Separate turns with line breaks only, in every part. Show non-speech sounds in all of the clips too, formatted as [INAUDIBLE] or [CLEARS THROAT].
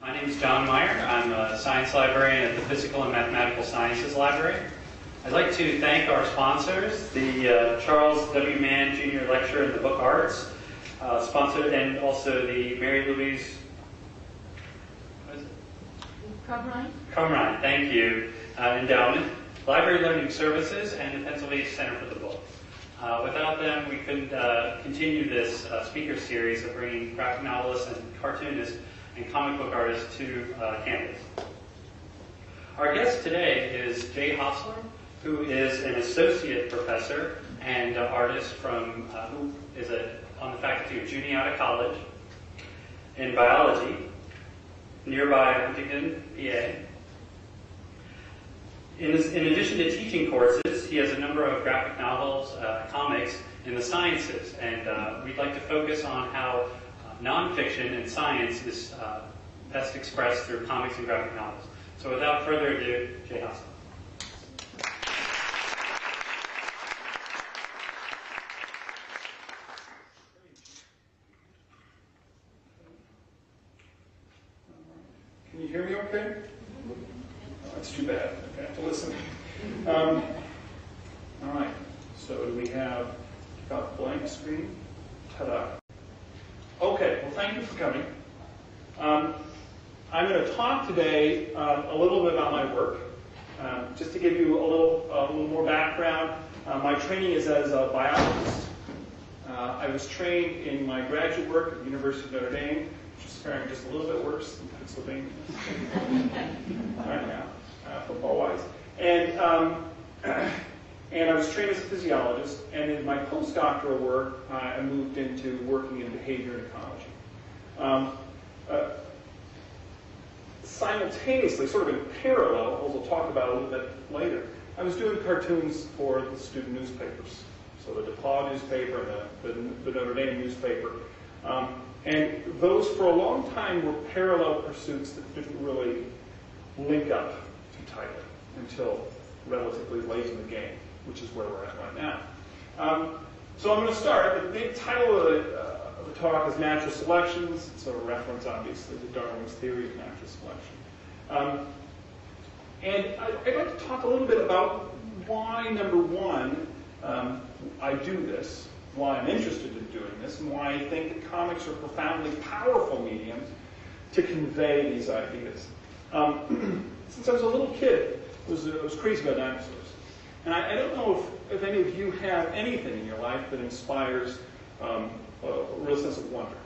My name is John Meyer. I'm a science librarian at the Physical and Mathematical Sciences Library. I'd like to thank our sponsors, the uh, Charles W. Mann Jr. Lecture in the Book Arts, uh, sponsored, and also the Mary Louise
Crumrine?
Crumrine, thank you, uh, Endowment, Library Learning Services, and the Pennsylvania Center for the Book. Uh, without them, we couldn't uh, continue this uh, speaker series of bringing graphic novelists and cartoonists and comic book artists to uh, campus. Our guest today is Jay Hosler, who is an associate professor and uh, artist from uh, who is a, on the faculty of Juniata College in biology, nearby Huntingdon, PA. In, in, addition to teaching courses, he has a number of graphic novels, uh, comics in the sciences, and uh, we'd like to focus on how nonfiction and science is uh, best expressed through comics and graphic novels. So without further ado, Jay Hosler.
Can you hear me okay? Oh, that's too bad. I have to listen. Um, all right. So do we have got blank screen? Ta-da. Okay. Well, thank you for coming. Um, I'm going to talk today um, a little bit about my work, um, just to give you a little, a little more background. Uh, my training is as a biologist. Uh, I was trained in my graduate work at the University of Notre Dame, which is faring just a little bit worse than Pennsylvania [LAUGHS] right now, uh, football-wise. And um, [CLEARS THROAT] and I was trained as a physiologist. And in my postdoctoral work, uh, I moved into working in behavior and ecology. Um, uh, simultaneously, sort of in parallel, as we'll talk about a little bit later, I was doing cartoons for the student newspapers. So the DePauw newspaper and the, the, the Notre Dame newspaper. Um, and those, for a long time, were parallel pursuits that didn't really link up too tightly until relatively late in the game, which is where we're at right now. Um, so I'm going to start. The big title of the, uh, of the talk is Natural Selections. It's a reference, obviously, to Darwin's theory of natural selection. Um, and I, would like to talk a little bit about why, number one, um, I do this, why I'm interested in doing this, and why I think that comics are profoundly powerful mediums to convey these ideas. Um, [CLEARS THROAT] since I was a little kid, I was, I was crazy about dinosaurs. And I, I, don't know if, if any of you have anything in your life that inspires um, a, a, real sense of wonder.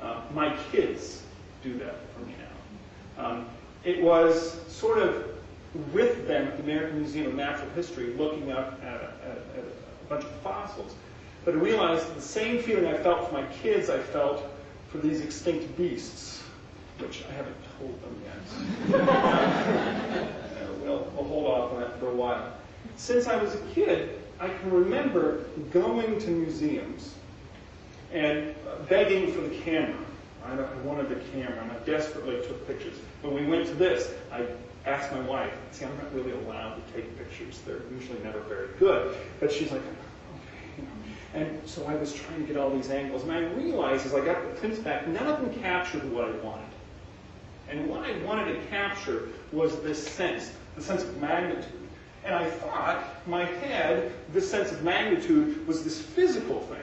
Uh, my kids do that for me now. Um, it was sort of with them at the American Museum of Natural History looking up at, at, at a bunch of fossils. But I realized the same feeling I felt for my kids, I felt for these extinct beasts, which I haven't told them yet. [LAUGHS] uh, we'll, we'll hold off on that for a while. Since I was a kid, I can remember going to museums and begging for the camera. I wanted the camera, and I desperately took pictures. When we went to this, I asked my wife, see, I'm not really allowed to take pictures. They're usually never very good. But she's like, okay. And so I was trying to get all these angles. And I realized as I got the prints back, none of them captured what I wanted. And what I wanted to capture was this sense, the sense of magnitude. And I thought, my head, this sense of magnitude was this physical thing.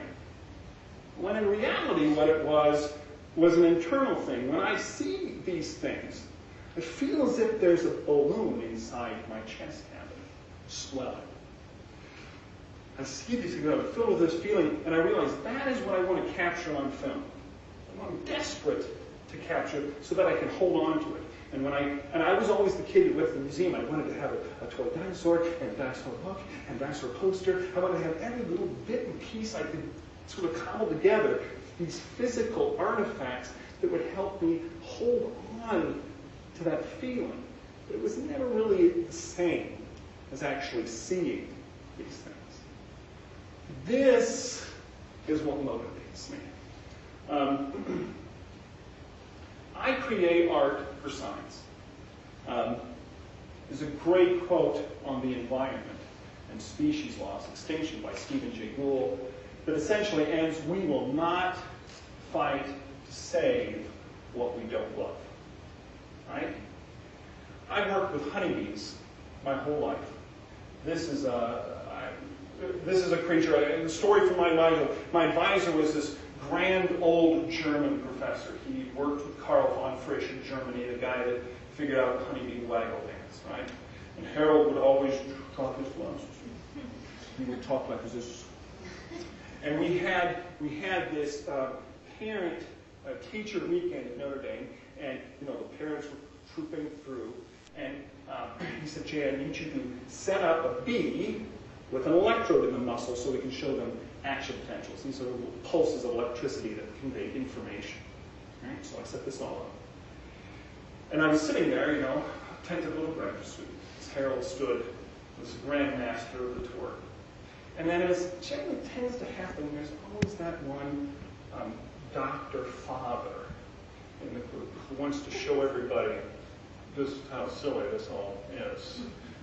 When in reality, what it was, was an internal thing. When I see these things, I feel as if there's a balloon inside my chest cavity, swelling. I see these things, I'm filled with this feeling, and I realize that is what I want to capture on film. I'm desperate to capture so that I can hold on to it. And when I and I was always the kid who went to the museum. I wanted to have a, a toy dinosaur and a dinosaur book and a dinosaur poster. I wanted to have every little bit and piece I could sort of cobble together these physical artifacts that would help me hold on to that feeling. But it was never really the same as actually seeing these things. This is what motivates me. Um, [CLEARS THROAT] I create art for science. Um, there's a great quote on the environment and species loss, extinction by Stephen Jay Gould, that essentially ends, we will not fight to save what we don't love. right? I've worked with honeybees my whole life. This is a, I, this is a creature, a story from my. My advisor was this grand old German professor. He worked with Karl von Frisch in Germany, the guy that figured out honeybee waggle dance, right? And Harold would always talk his lunch. He would talk like this. And we had we had this uh, parent uh, teacher weekend at Notre Dame, and you know the parents were trooping through, and um, he said, "Jay, I need you to set up a bee with an electrode in the muscle so we can show them action potentials. These are pulses of electricity that convey information." Right? So I set this all up, and I was sitting there, you know, attentive little graduate student. As Harold stood, was the grand master of the tour. And then, as generally tends to happen, there's always that one um, doctor father in the group who wants to show everybody just how silly this all is.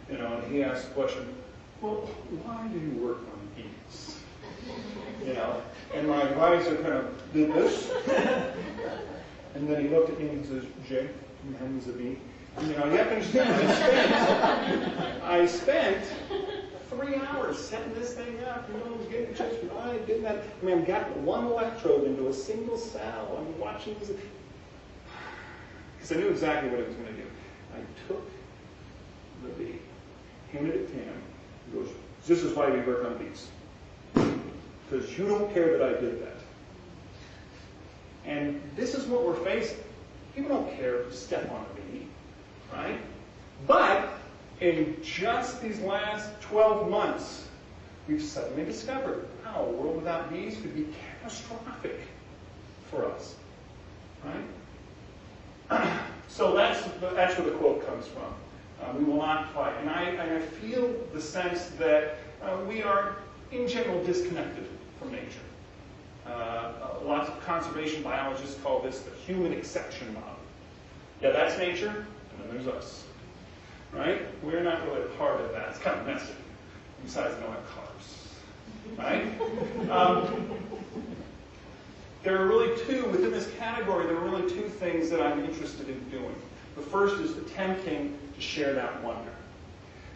You know, and he asks the question, well, why do you work on? You know, and my advisor kind of did this, [LAUGHS] and then he looked at me and says, Jay, man's a bee. And, you know, you have to understand, I spent, [LAUGHS] I spent three hours setting this thing up, you know, getting just right, getting that. I mean, I've got one electrode into a single cell. I'm watching this. [SIGHS] Because I knew exactly what it was going to do. I took the bee, handed it to him. He goes, This is why we work on bees. Because you don't care that I did that. And this is what we're facing. People don't care if you step on a bee, right? But in just these last 12 months, we've suddenly discovered, wow, a world without bees could be catastrophic for us. Right? [CLEARS THROAT] so that's, that's where the quote comes from. Uh, we will not fight. And I, I feel the sense that uh, we are, in general, disconnected from nature. Uh, lots of conservation biologists call this the human exception model. Yeah, that's nature, and then there's us right? We're not really a part of that. It's kind of messy. Besides, we don't have cars, right? Um, there are really two, within this category, there are really two things that I'm interested in doing. The first is attempting to share that wonder.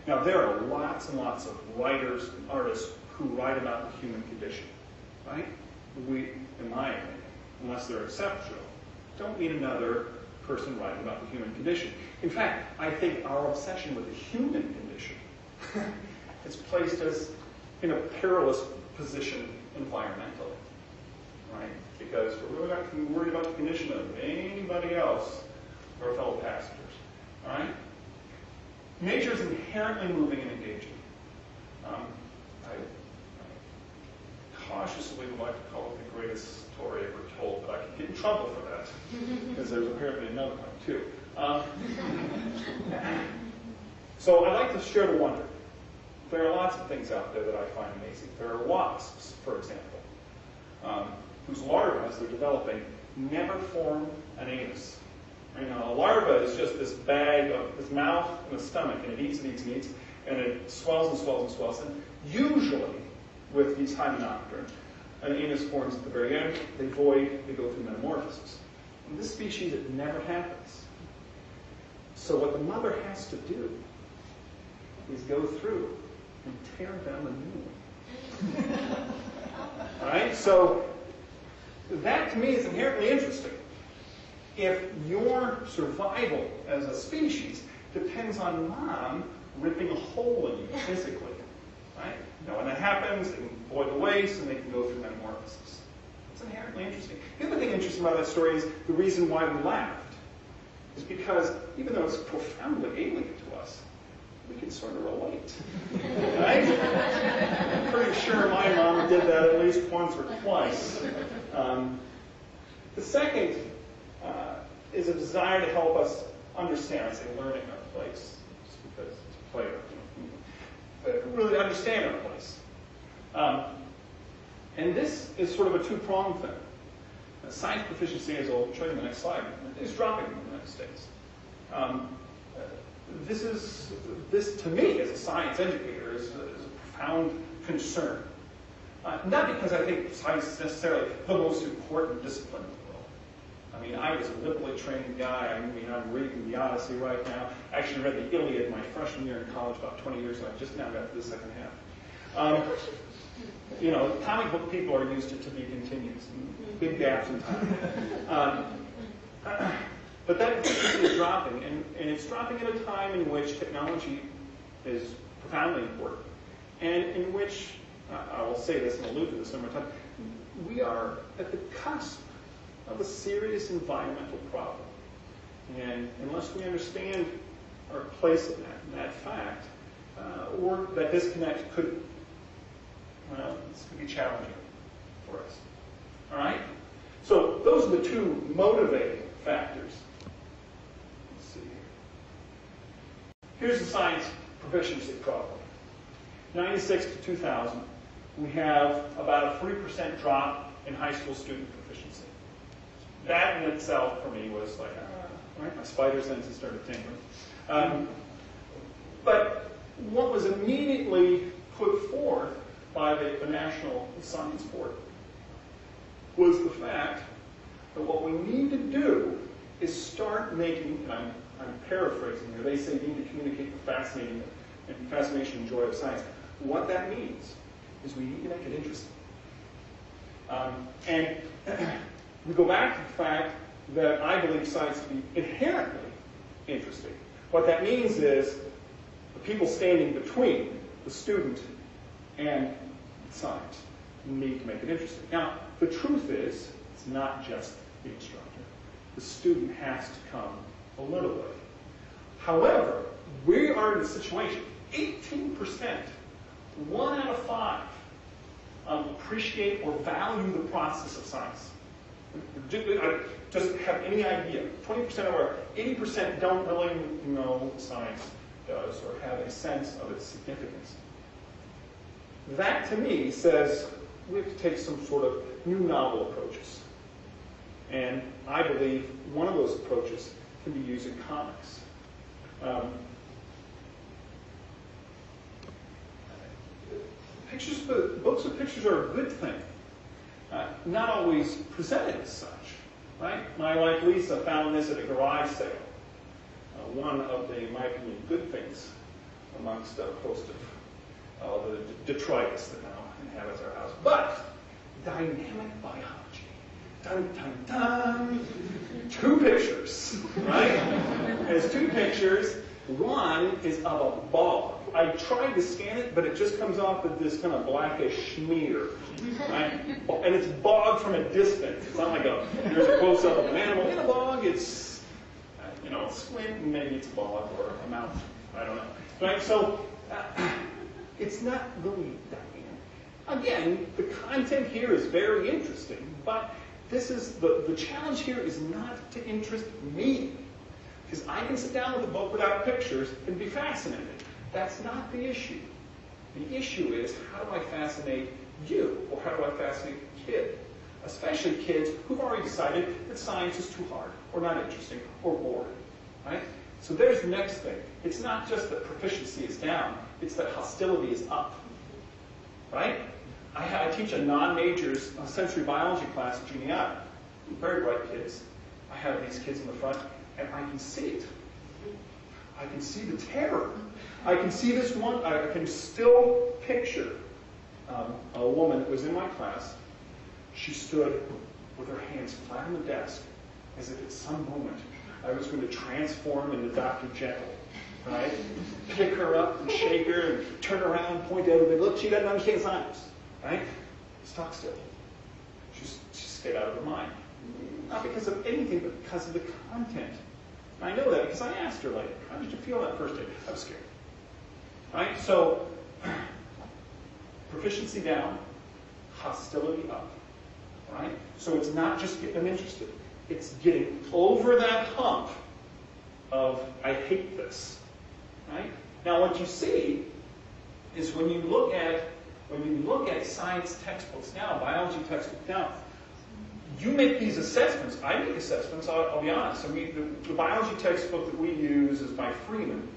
Now, there are lots and lots of writers and artists who write about the human condition, right? We, in my opinion, unless they're exceptional, don't need another person writing about the human condition. In fact, I think our obsession with the human condition [LAUGHS] has placed us in a perilous position environmentally, right? Because we're really not worried about the condition of anybody else or fellow passengers, right? Nature is inherently moving and engaging. Um, I, I cautiously would like to call it the greatest story ever told, but I could get in trouble for that [LAUGHS] because there's apparently another one too. Um, [LAUGHS] so I'd like to share the wonder. There are lots of things out there that I find amazing. There are wasps, for example, um, whose larvae, as they're developing, never form an anus. You know, a larva is just this bag of this mouth and a stomach, and it eats and eats and eats, and it swells and swells and swells. And usually, with these hymenoptera, an anus forms at the very end. They void, they go through metamorphosis. In this species, it never happens. So what the mother has to do is go through and tear down a new one. [LAUGHS] Right? So that to me is inherently interesting. If your survival as a species depends on mom ripping a hole in you physically, right? Know, when that happens, they can void the waste and they can go through metamorphosis. It's inherently interesting. The other thing interesting about that story is the reason why we laughed is because even though it's profoundly alien to us, we can sort of relate. [LAUGHS] right? I'm pretty sure my mom did that at least once or twice. Um, the second uh, is a desire to help us understand, I say learning our place, just because it's a player, really understand our place. Um, and this is sort of a two-pronged thing. Science proficiency, as I'll show you in the next slide, is dropping in the United States. Um, this is, this to me, as a science educator, is, is a profound concern. Uh, not because I think science is necessarily the most important discipline. I mean, I was a liberally trained guy. I mean, I'm reading the Odyssey right now. I actually read the Iliad my freshman year in college about 20 years ago. I just now got to the second half. Um, you know, comic book people are used to to be continues, big gaps in time. Um, [CLEARS THROAT] but that is dropping, and, and it's dropping at a time in which technology is profoundly important, and in which, I will say this and allude to this one more time, we are at the cusp of a serious environmental problem. And unless we understand our place in that, in that fact, uh, or that disconnect could, well, this could be challenging for us. All right? So those are the two motivating factors. Let's see. Here's the science proficiency problem. 96 to 2000, we have about a 3% drop in high school student. That in itself for me was like, ah, right? My spider senses started tingling. Um, but what was immediately put forth by the, the National Science Board was the fact that what we need to do is start making, and I'm, I'm paraphrasing here, they say you need to communicate the fascinating and fascination and joy of science. What that means is we need to make it interesting. Um, and [CLEARS THROAT] we go back to the fact that I believe science to be inherently interesting. What that means is the people standing between the student and science need to make it interesting. Now, the truth is, it's not just the instructor. The student has to come a little way. However, we are in a situation, 18%, one out of five, um, appreciate or value the process of science. Just have any idea. 20% of our, 80% don't really know what science does or have a sense of its significance. That to me says we have to take some sort of new novel approaches. And I believe one of those approaches can be used in comics. Um, pictures, books with pictures are a good thing. Uh, not always presented as such, right? My wife Lisa found this at a garage sale. Uh, one of the, in my opinion, good things amongst a host of uh, the detritus that now inhabits our house. But dynamic biology. Dun, dun, dun. Two pictures, right? There's two pictures. One is of a bog. I tried to scan it, but it just comes off with this kind of blackish smear. Right? And it's bog from a distance. It's not like a there's a close up of an animal in a bog. It's you know, a squint and maybe it's a bog or a mountain. I don't know. Right? So uh, it's not really dynamic. Again, the content here is very interesting, but this is the, the challenge here is not to interest me. Because I can sit down with a book without pictures and be fascinated. That's not the issue. The issue is how do I fascinate you, or how do I fascinate the kid? Especially kids who've already decided that science is too hard, or not interesting, or boring. Right? So there's the next thing. It's not just that proficiency is down, it's that hostility is up. Right? I, I teach a non-majors uh, sensory biology class at Juniata. Very bright kids. I have these kids in the front and I can see it. I can see the terror. I can see this one, I can still picture um, a woman that was in my class. She stood with her hands flat on the desk as if at some moment I was going to transform into Dr. Jekyll. Right? Pick her up and shake her and turn around, and point at her, and look, she doesn't understand science. Right? Just talk still. She's, she's stayed out of her mind. Not because of anything, but because of the content. And I know that because I asked her later, how did you feel that first day? I was scared. Right? So, [CLEARS THROAT] proficiency down, hostility up. Right? So it's not just getting them interested. It's getting over that hump of, I hate this. Right? Now what you see is when you look at when you look at science textbooks now, biology textbooks now, you make these assessments. I make assessments, I'll, I'll be honest. I mean, the, the, biology textbook that we use is by Freeman.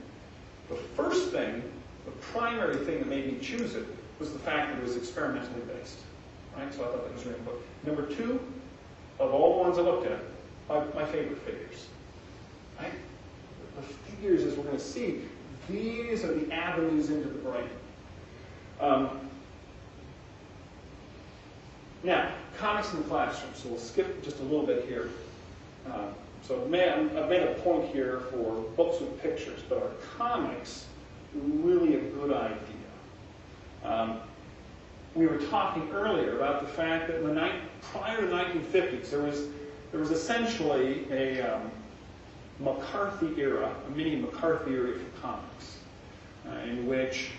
The first thing, the primary thing that made me choose it was the fact that it was experimentally based. Right? So I thought that was really important. Number two, of all the ones I looked at, my, my favorite figures. Right? The figures, as we're going to see, these are the avenues into the brain. Um, now, comics in the classroom. So we'll skip just a little bit here. Um, so made, I've made a point here for books with pictures, but our comics really a good idea. Um, we were talking earlier about the fact that the prior to the 1950s, there was there was essentially a um, McCarthy era, a mini McCarthy era for comics, uh, in which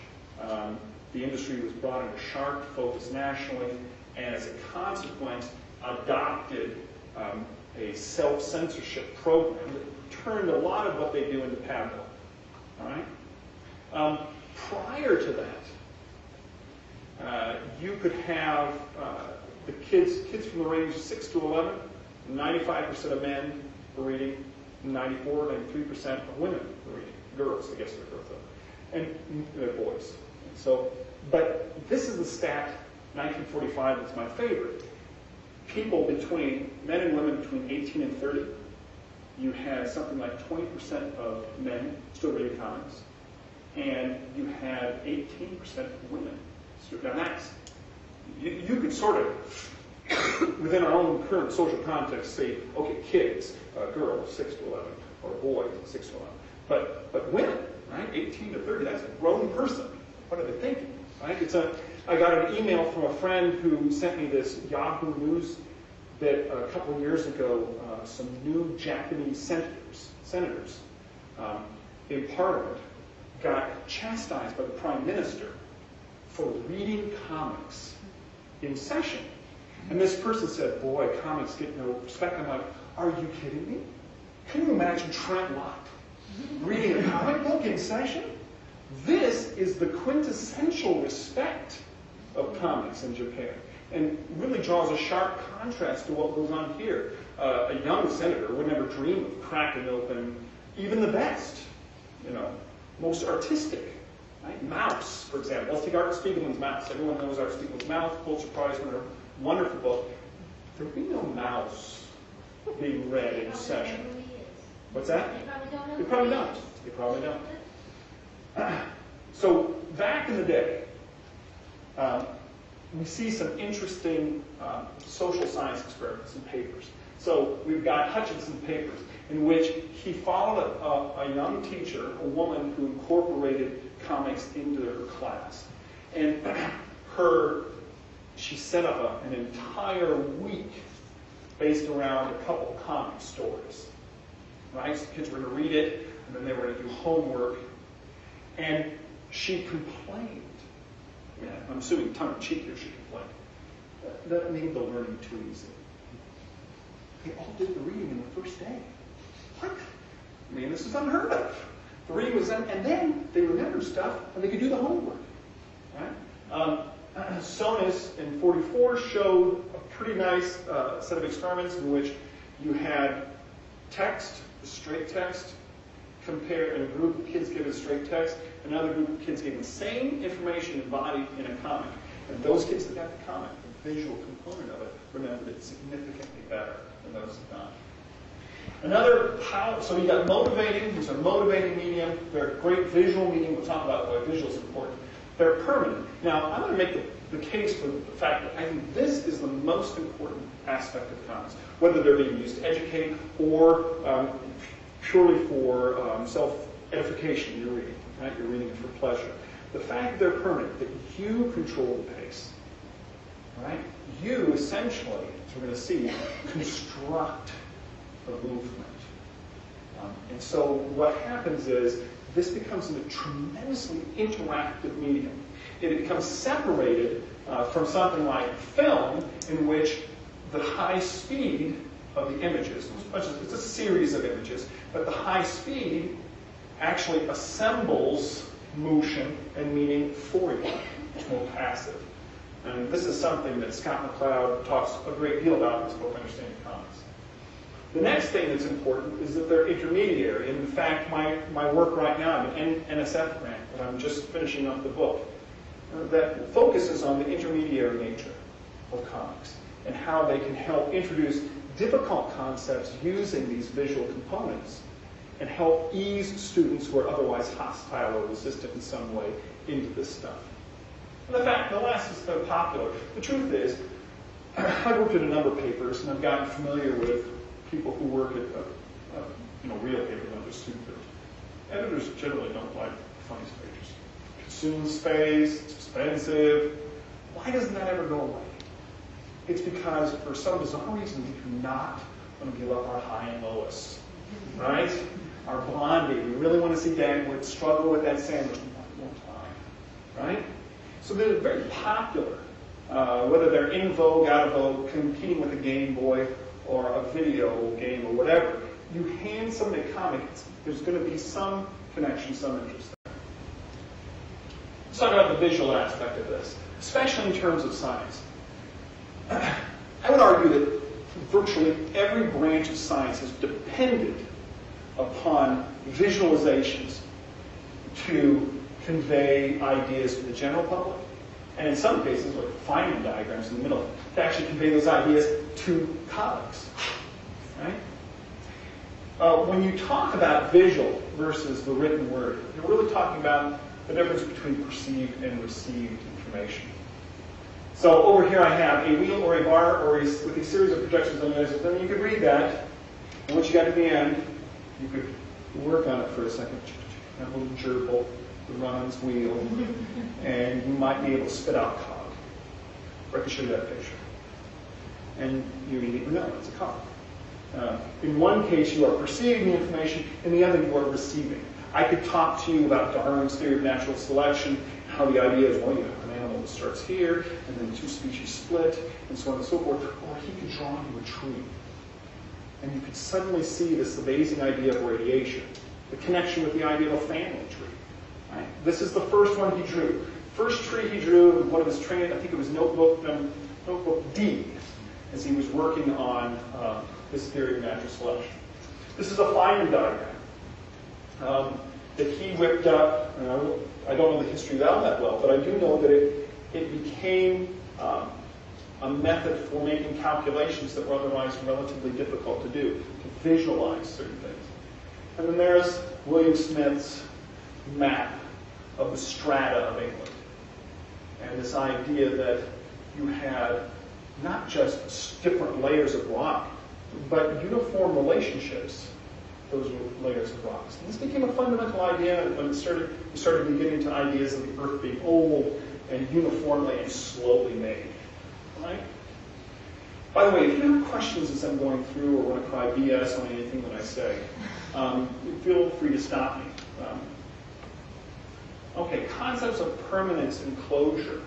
um, the industry was brought into sharp focus nationally, and as a consequence, adopted um, a self-censorship program that turned a lot of what they do into paddle. All right. Um, prior to that, uh, you could have uh, the kids kids from the range of 6 to 11, 95% of men were reading, 94, 93% of women were reading. Girls, I guess they're girls, though. and boys. So, but this is the stat, 1945, is my favorite. People between, men and women between 18 and 30, you had something like 20% of men still reading comics, and you had 18% of women now that's, you, you could sort of, within our own current social context, say, okay, kids, uh, girls, 6 to 11, or boys, 6 to 11. But, but women, right, 18 to 30, that's a grown person. What are they thinking, right? It's a, I got an email from a friend who sent me this Yahoo News that a couple years ago, uh, some new Japanese senators, senators um, in Parliament got chastised by the Prime Minister for reading comics in session. And this person said, boy, comics get no respect. I'm like, are you kidding me? Can you imagine Trent Lott reading a comic book in session? This is the quintessential respect of comics in Japan and really draws a sharp contrast to what goes on here. Uh, a young senator would never dream of cracking open even the best, you know, most artistic Right? Maus, for example. Let's take Art Spiegelman's Maus. Everyone knows Art Spiegelman's Maus, Pulitzer Prize winner, wonderful book. There would be no Maus being read in session. What's that? They probably don't. They probably don't. [CLEARS THROAT] So back in the day, um, we see some interesting um, social science experiments and papers. So we've got Hutchinson papers in which he followed a, a, young teacher, a woman who incorporated comics into her class. And [CLEARS THROAT] her, she set up a, an entire week based around a couple comic stories. Right? So kids were going to read it, and then they were going to do homework. And she complained. Yeah, I'm assuming tongue in cheek here, she complained. That made the learning too easy. They all did the reading in the first day. What? I mean, this is unheard of. The reading was done, and then they remembered stuff, and they could do the homework. Right? Um, [CLEARS THROAT] Sones in 44 showed a pretty nice uh, set of experiments in which you had text, straight text, compared, and a group of kids given straight text, another group of kids given the same information embodied in a comic. And those kids that got the comic, the visual component of it, remembered it significantly better than those that not. Another how, so you got motivating, these are motivating medium, they're a great visual medium, we'll talk about why visual is important. They're permanent. Now, I'm going to make the, the case for the fact that I think this is the most important aspect of comics, whether they're being used to educate or um, purely for um, self-edification you're reading, right? You're reading it for pleasure. The fact that they're permanent, that you control the pace, right? You essentially, as we're going to see, construct the movement. Um, and so what happens is this becomes a tremendously interactive medium. It becomes separated uh, from something like film, in which the high speed of the images, it's a series of images, but the high speed actually assembles motion and meaning for you. It's more passive. And this is something that Scott McCloud talks a great deal about in his book, Understanding Comics. The next thing that's important is that they're intermediary. In fact, my, my work right now, I'm an NSF grant, but I'm just finishing up the book, uh, that focuses on the intermediary nature of comics and how they can help introduce difficult concepts using these visual components and help ease students who are otherwise hostile or resistant in some way into this stuff. And the fact, the last is so popular. The truth is, [CLEARS THROAT] I've worked at a number of papers, and I've gotten familiar with people who work at, uh, uh, you know, real papers, not just student papers. Editors generally don't like funny pages. Consumes space, it's expensive. Why doesn't that ever go away? It's because for some bizarre reason we do not want to give up our Hi and Lois, right? Our blondie. We really want to see Dagwood struggle with that sandwich one more time, right? So they're very popular, uh, whether they're in vogue, out of vogue, competing with a Game Boy or a video game or whatever. You hand somebody a comic, there's going to be some connection, some interest there. Let's talk about the visual aspect of this, especially in terms of science. [CLEARS THROAT] I would argue that virtually every branch of science has depended upon visualizations to convey ideas to the general public, and in some cases, like Feynman diagrams in the middle, to actually convey those ideas to colleagues. Right? Uh, when you talk about visual versus the written word, you're really talking about the difference between perceived and received information. So over here I have a wheel or a bar or a, with a series of projections on the edges. Then you could read that, and once you got to the end, you could work on it for a second. That little gerbil, the runs wheel, and you might be able to spit out cog. Or I could show you that picture. And you immediately know it's a cog. Uh, in one case, you are perceiving the information, in the other, you are receiving. I could talk to you about Darwin's theory of natural selection, how the idea is, well, you have an animal that starts here, and then two species split, and so on and so forth. Or he could draw you a tree. And you could suddenly see this amazing idea of radiation, the connection with the idea of a family tree. Right? This is the first one he drew. First tree he drew in one of his training, I think it was notebook, um, notebook D, as he was working on uh, his theory of natural selection. This is a Feynman diagram um, that he whipped up. I don't know the history of that that well, but I do know that it, it became um, a method for making calculations that were otherwise relatively difficult to do, to visualize certain things. And then there's William Smith's map of the strata of England. And this idea that you had not just different layers of rock, but uniform relationships those layers of rocks. And this became a fundamental idea when it started, we started to get into ideas of the Earth being old and uniformly and slowly made. Right? By the way, if you have questions as I'm going through or want to cry BS on anything that I say, um, feel free to stop me. Um, okay, concepts of permanence and closure.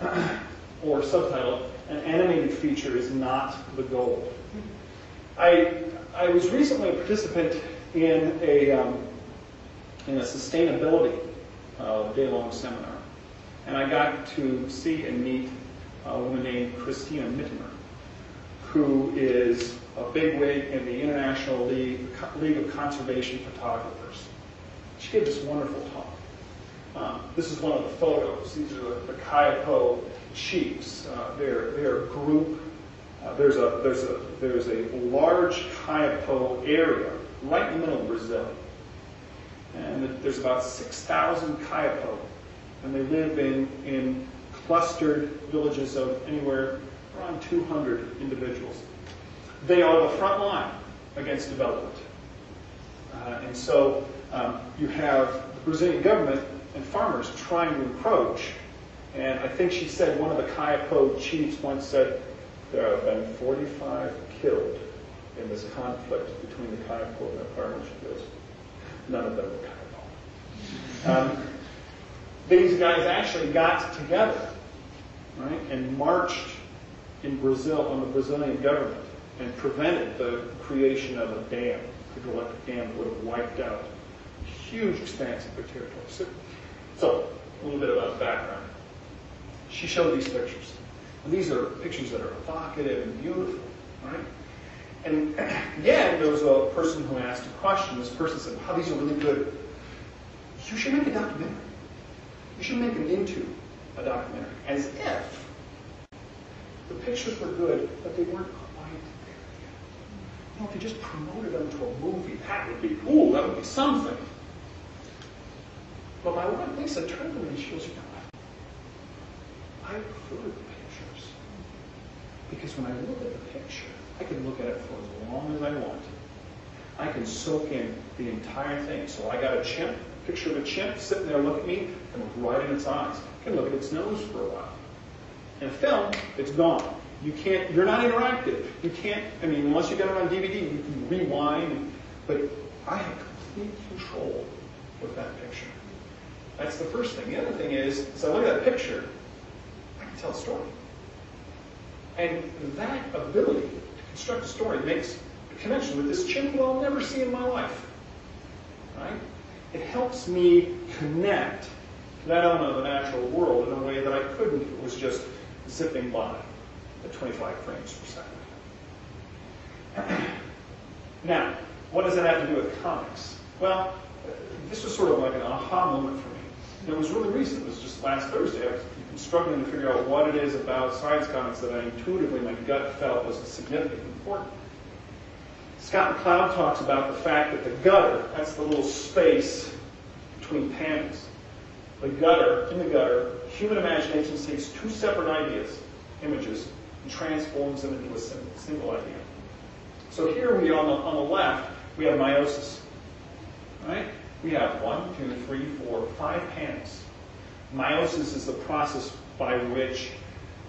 [CLEARS THROAT] or subtitle, an animated feature is not the goal. I I was recently a participant in a, um, in a sustainability uh, day-long seminar, and I got to see and meet a woman named Christina Mittermeier, who is a bigwig in the International League, League of Conservation Photographers. She gave this wonderful talk. Um, this is one of the photos. These are the, the Kayapo chiefs. Uh, they're a group uh, there's a there's a there's a large Kayapo area right in the middle of Brazil, and there's about 6,000 Kayapo, and they live in in clustered villages of anywhere around 200 individuals. They are the front line against development, uh, and so um, you have the Brazilian government and farmers trying to encroach. And I think she said one of the Kayapo chiefs once said there have been 45 killed in this conflict between the Kayapo and the farmers. None of them were Kayapo. Um, these guys actually got together, right, and marched in Brazil on the Brazilian government and prevented the creation of a dam, hydroelectric dam that would have wiped out huge expanse of their territory. So, so, a little bit about the background. She showed these pictures. And these are pictures that are evocative and beautiful, right? And again, there was a person who asked a question. This person said, wow, these are really good. You should make a documentary. You should make them into a documentary. As if the pictures were good, but they weren't quite there you know, if you just promoted them to a movie, that would be cool, that would be something. But my wife Lisa turned to me and she goes, you know? I prefer the pictures. Because when I look at the picture, I can look at it for as long as I want. I can soak in the entire thing. So I got a chimp, picture of a chimp sitting there looking at me and look right in its eyes. I can look at its nose for a while. In film, it's gone. You can't, you're not interactive. You can't, I mean, unless you get it on DVD, you can rewind, but I have complete control with that picture. That's the first thing. The other thing is, as I look at that picture, I can tell a story. And that ability to construct a story makes a connection with this chimp who I'll never see in my life. Right? It helps me connect to that element of the natural world in a way that I couldn't if it was just zipping by at 25 frames per second. now, what does that have to do with comics? Well, this was sort of like an aha moment for me. It was really recent. It was just last Thursday. I was struggling to figure out what it is about science comics that I intuitively, my gut felt was significant and important. Scott McCloud talks about the fact that the gutter, that's the little space between panels, the gutter, in the gutter, human imagination takes two separate ideas, images, and transforms them into a single idea. So here we on the, on the left, we have meiosis. Right? We have one, two, three, four, five panels. Meiosis is the process by which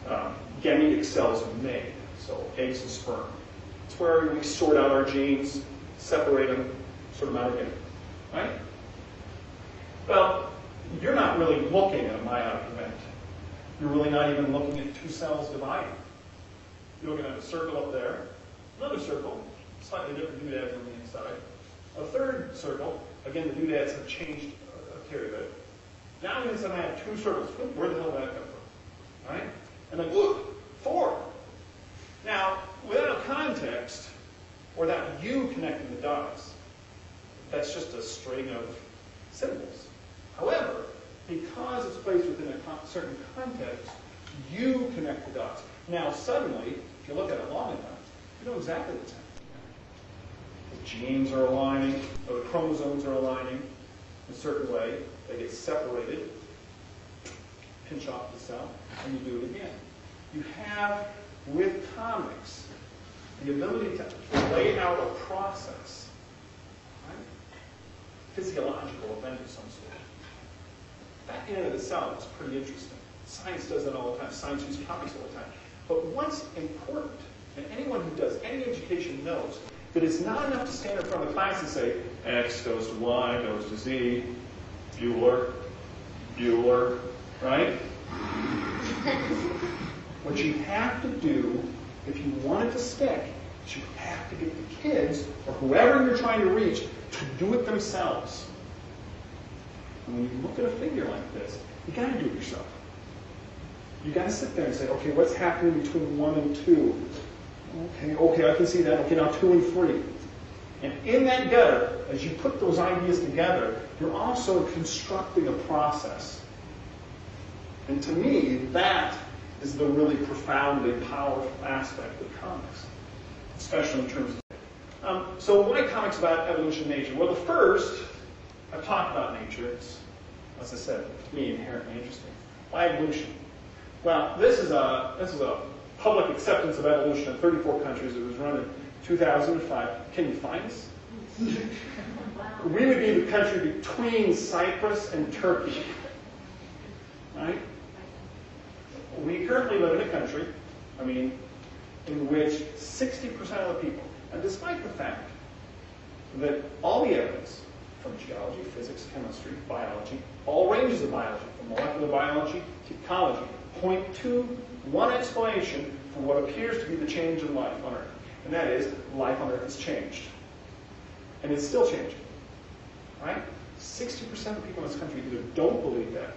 um, gametic cells are made, so eggs and sperm. It's where we sort out our genes, separate them, sort them out again. Right? Well, you're not really looking at a meiotic event. You're really not even looking at two cells dividing. You're looking at a circle up there, another circle, slightly different doodads on the inside, a third circle, again the doodads have changed a tear bit. Now means I have two circles. Where the hell did that come from? Right? And then look, four. Now, without context, or that you connecting the dots, that's just a string of symbols. However, because it's placed within a certain context, you connect the dots. Now, suddenly, if you look at it long enough, you know exactly what's happening. The genes are aligning, or the chromosomes are aligning in a certain way. They get separated, pinch off the cell, and you do it again. You have, with comics, the ability to lay out a process, right? physiological event of some sort. That in and of itself is pretty interesting. Science does that all the time. Science uses comics all the time. But what's important, and anyone who does any education knows, that it's not enough to stand in front of the class and say, X goes to Y, goes to Z, Bueller, Bueller, right? [LAUGHS] what you have to do, if you want it to stick, you have to get the kids, or whoever you're trying to reach, to do it themselves. And when you look at a figure like this, you got to do it yourself. You got to sit there and say, okay, what's happening between one and two? Okay, okay, I can see that. Okay, now two and three. And in that gutter, as you put those ideas together, you're also constructing a process. And to me, that is the really profoundly powerful aspect of comics, especially in terms of. Um, so, why comics about evolution and nature? Well, the first, I've talked about nature. It's, as I said, to me, inherently interesting. Why evolution? Well, this is a this is a public acceptance of evolution in 34 countries. It was run in 2005. Can you find us? [LAUGHS] we would be the country between Cyprus and Turkey. Right? We currently live in a country, I mean, in which 60% of the people, and despite the fact that all the evidence from geology, physics, chemistry, biology, all ranges of biology, from molecular biology to ecology, point to one explanation for what appears to be the change in life on Earth. And that is, life on Earth has changed. And it's still changing. Right? 60% of people in this country either don't believe that.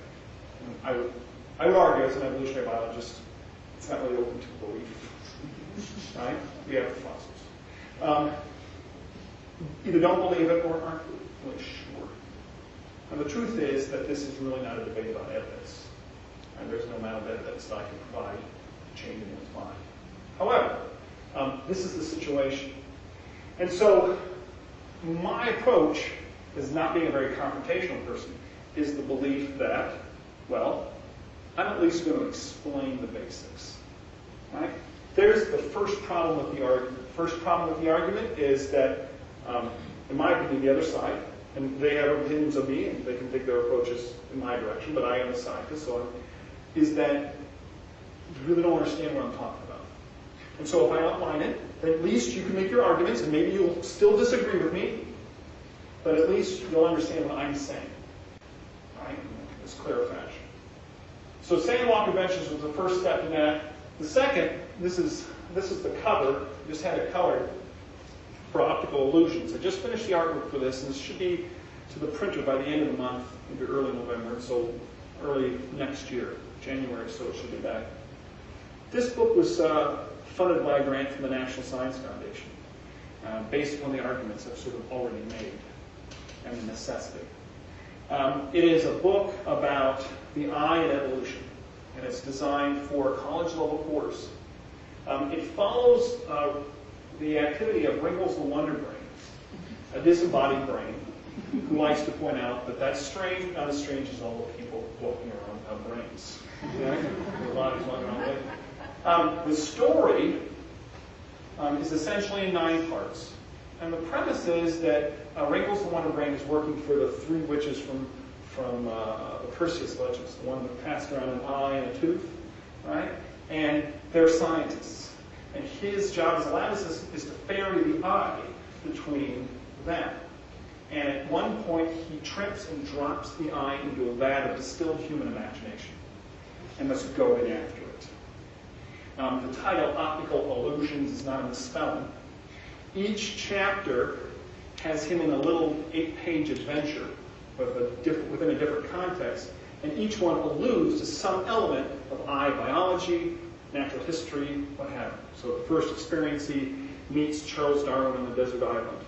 I would, I would argue, as an evolutionary biologist, it's not really open to belief. [LAUGHS] Right? We have the fossils. Um, either don't believe it or aren't really sure. And the truth is that this is really not a debate about evidence. And there's no amount of evidence that I can provide to change anyone's mind. However, um, this is the situation. And so my approach, as not being a very confrontational person, is the belief that, well, I'm at least going to explain the basics. Right? There's the first problem with the argument. First problem with the argument is that, um, in my opinion, the other side, and they have opinions of me, and they can take their approaches in my direction, but I am a scientist, so I'm, is that you really don't understand what I'm talking about. And so if I outline it, at least you can make your arguments, and maybe you'll still disagree with me, but at least you'll understand what I'm saying. Right? It's clear fashion. So Sandwalk Adventures was the first step in that. The second, this is this is the cover. Just had it colored for Optical Allusions. I just finished the artwork for this, and this should be to the printer by the end of the month, maybe early November, so early next year, January, so it should be back. This book was uh, funded by a grant from the National Science Foundation, uh, based upon the arguments I've sort of already made and the necessity. Um, it is a book about the eye in evolution, and it's designed for a college level course. Um, it follows uh, the activity of Wrinkles the Wonder Brain, a disembodied brain, who likes to point out that that's strange, not as strange as all the people walking around without brains. Okay? Bodies walking around. Um, the story um, is essentially in nine parts. And the premise is that uh, Wrinkles the Wonder Brain is working for the three witches from, from uh, the Perseus legends, the one that passed around an eye and a tooth, right? And they're scientists. And his job as a assistant is to ferry the eye between them. And at one point, he trips and drops the eye into a vat of distilled human imagination and must go in after it. Um, the title, Optical Allusions, is not a misspelling. Each chapter has him in a little eight-page adventure with a diff- within a different context, and each one alludes to some element of eye biology, natural history, what have you. So the first experience he meets Charles Darwin on the desert island.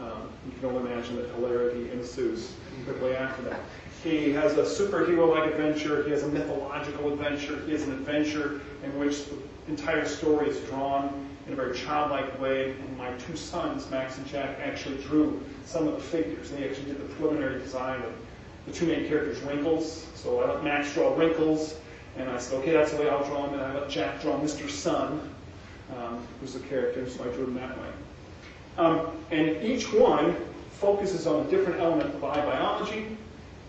Um, you can only imagine the hilarity ensues quickly after that. He has a superhero-like adventure. He has a mythological adventure. He has an adventure in which the entire story is drawn in a very childlike way. And my two sons, Max and Jack, actually drew some of the figures. They actually did the preliminary design of the two main characters' wrinkles. So I let Max draw wrinkles, and I said, okay, that's the way I'll draw them. And I let Jack draw Mr. Sun, um, who's the character, so I drew him that way. Um, and each one focuses on a different element of eye biology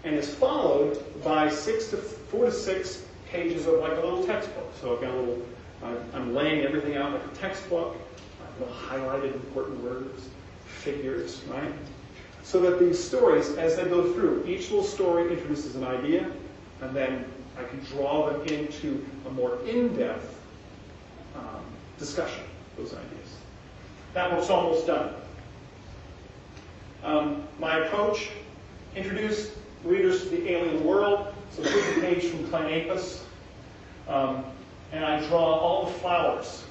and is followed by six to four to six pages of like a little textbook. So I've got a little, I'm laying everything out like a textbook, I've highlighted important words, figures, right? So that these stories, as they go through, each little story introduces an idea, and then I can draw them into a more in-depth um, discussion those ideas. That work's almost done. Um, my approach, introduce readers to the alien world. So here's a page from Clan Apis. Um, and I draw all the flowers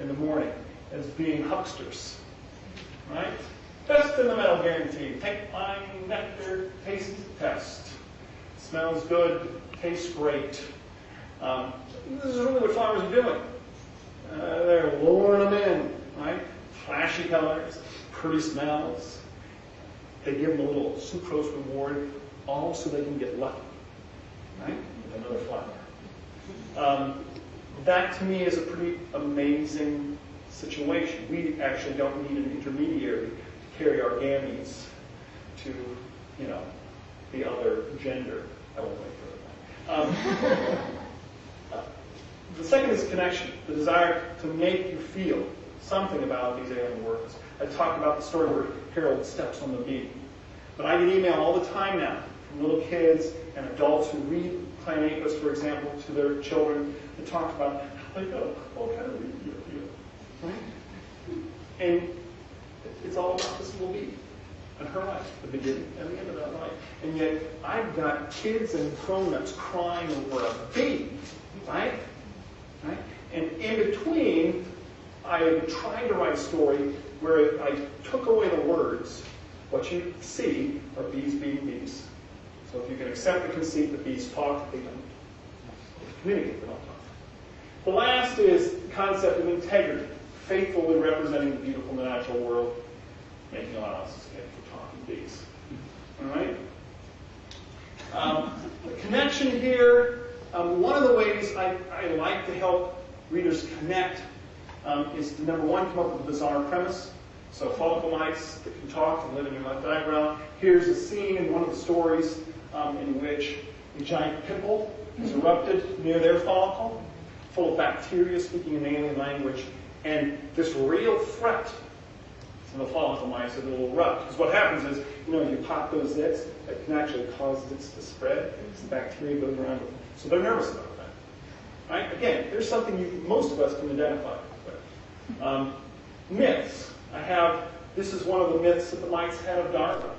in the morning as being hucksters. Right? Best in the metal guarantee. Take wine, nectar, taste test. Smells good, tastes great. Um, this is really what flowers are doing. Uh, they're luring them in, right? Flashy colors, pretty smells. They give them a little sucrose reward, all so they can get lucky, right? With another flower. Um, that to me is a pretty amazing situation. We actually don't need an intermediary to carry our gametes to, you know, the other gender. I won't wait for that. Um, [LAUGHS] the second is connection, the desire to make you feel something about these alien worlds. I talked about the story where Harold steps on the beam. But I get email all the time now from little kids and adults who read Clan Apis, for example, to their children and talk about how they go, what kind of read you? Right? And it's all about this little bee and her life, the beginning and the end of that life. And yet I've got kids and grown-ups crying over a bee, right? Right? And in between, I tried to write a story where I took away the words. What you see are bees being bees. So if you can accept the conceit that bees talk, they don't. Communicate, they don't talk. The last is concept of integrity, faithfully representing the beautiful natural world, making allowances again for talking bees. All right? Um, the connection here, um, one of the ways I, I like to help readers connect um, is to, number one, come up with a bizarre premise. So follicle mites that can talk and live in your life diagram. Here's a scene in one of the stories um, in which a giant pimple has erupted near their follicle, full of bacteria speaking an alien language, and this real threat to the mites that it will erupt. Because what happens is, you know, you pop those zits, that can actually cause zits to spread, because the bacteria goes around with So they're nervous about that. Right? Again, there's something you, most of us can identify with. Um, myths. I have, this is one of the myths that the mites had of Darwin,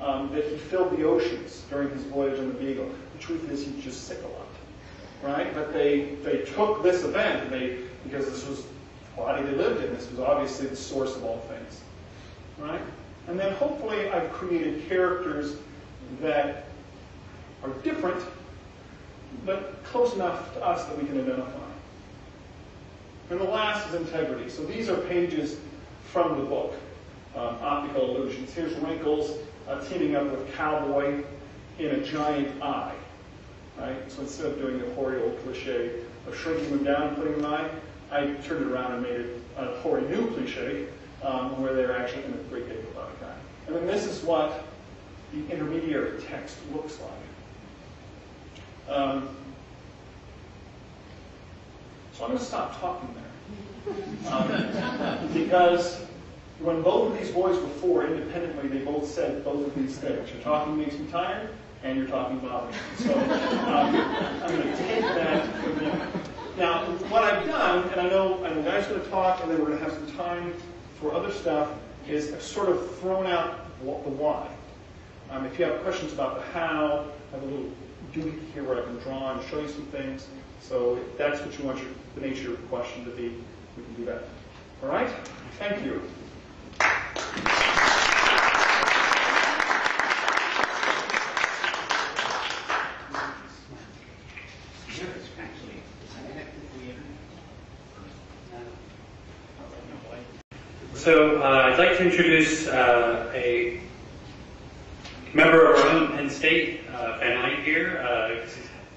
um, that he filled the oceans during his voyage on the Beagle. The truth is he just sick a lot. Right? But they, they took this event, they, because this was body they lived in, this was obviously the source of all things. Right? And then hopefully I've created characters that are different, but close enough to us that we can identify. And the last is integrity. So these are pages from the book, um, Optical Allusions. Here's Wrinkles uh, teaming up with Cowboy in a giant eye. Right? So instead of doing the hoary old cliche of shrinking them down and putting them eye, I turned it around and made it a hoary new cliche um, where they're actually in a great big robotic eye. And then this is what the intermediary text looks like. Um, so I'm going to stop talking there. Um, because when both of these boys were four independently, they both said both of these things. Your talking makes me tired, and you're talking bothers me. So um, I'm going to take that. Now, what I've done, and I know, I know guys going to talk, and then we're going to have some time for other stuff, is I've sort of thrown out the why. Um, if you have questions about the how, I have a little doodle here where I can draw and show you some things. So if that's what you want your, the nature of the question to be, we can do that. All right? Thank you.
So uh, I'd like to introduce uh, a member of our own Penn State uh, family here. Uh,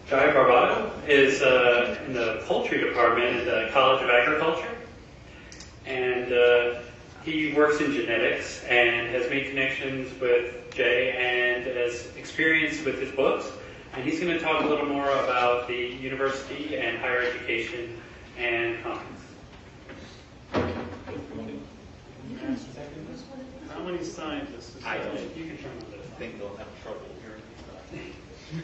Guy Barbato is uh, in the poultry department at the College of Agriculture. And uh, he works in genetics and has made connections with Jay and has experience with his books. And he's going to talk a little more about the university and higher education and commons.
How many scientists?
I don't
You can turn on this.
think they'll have trouble hearing me.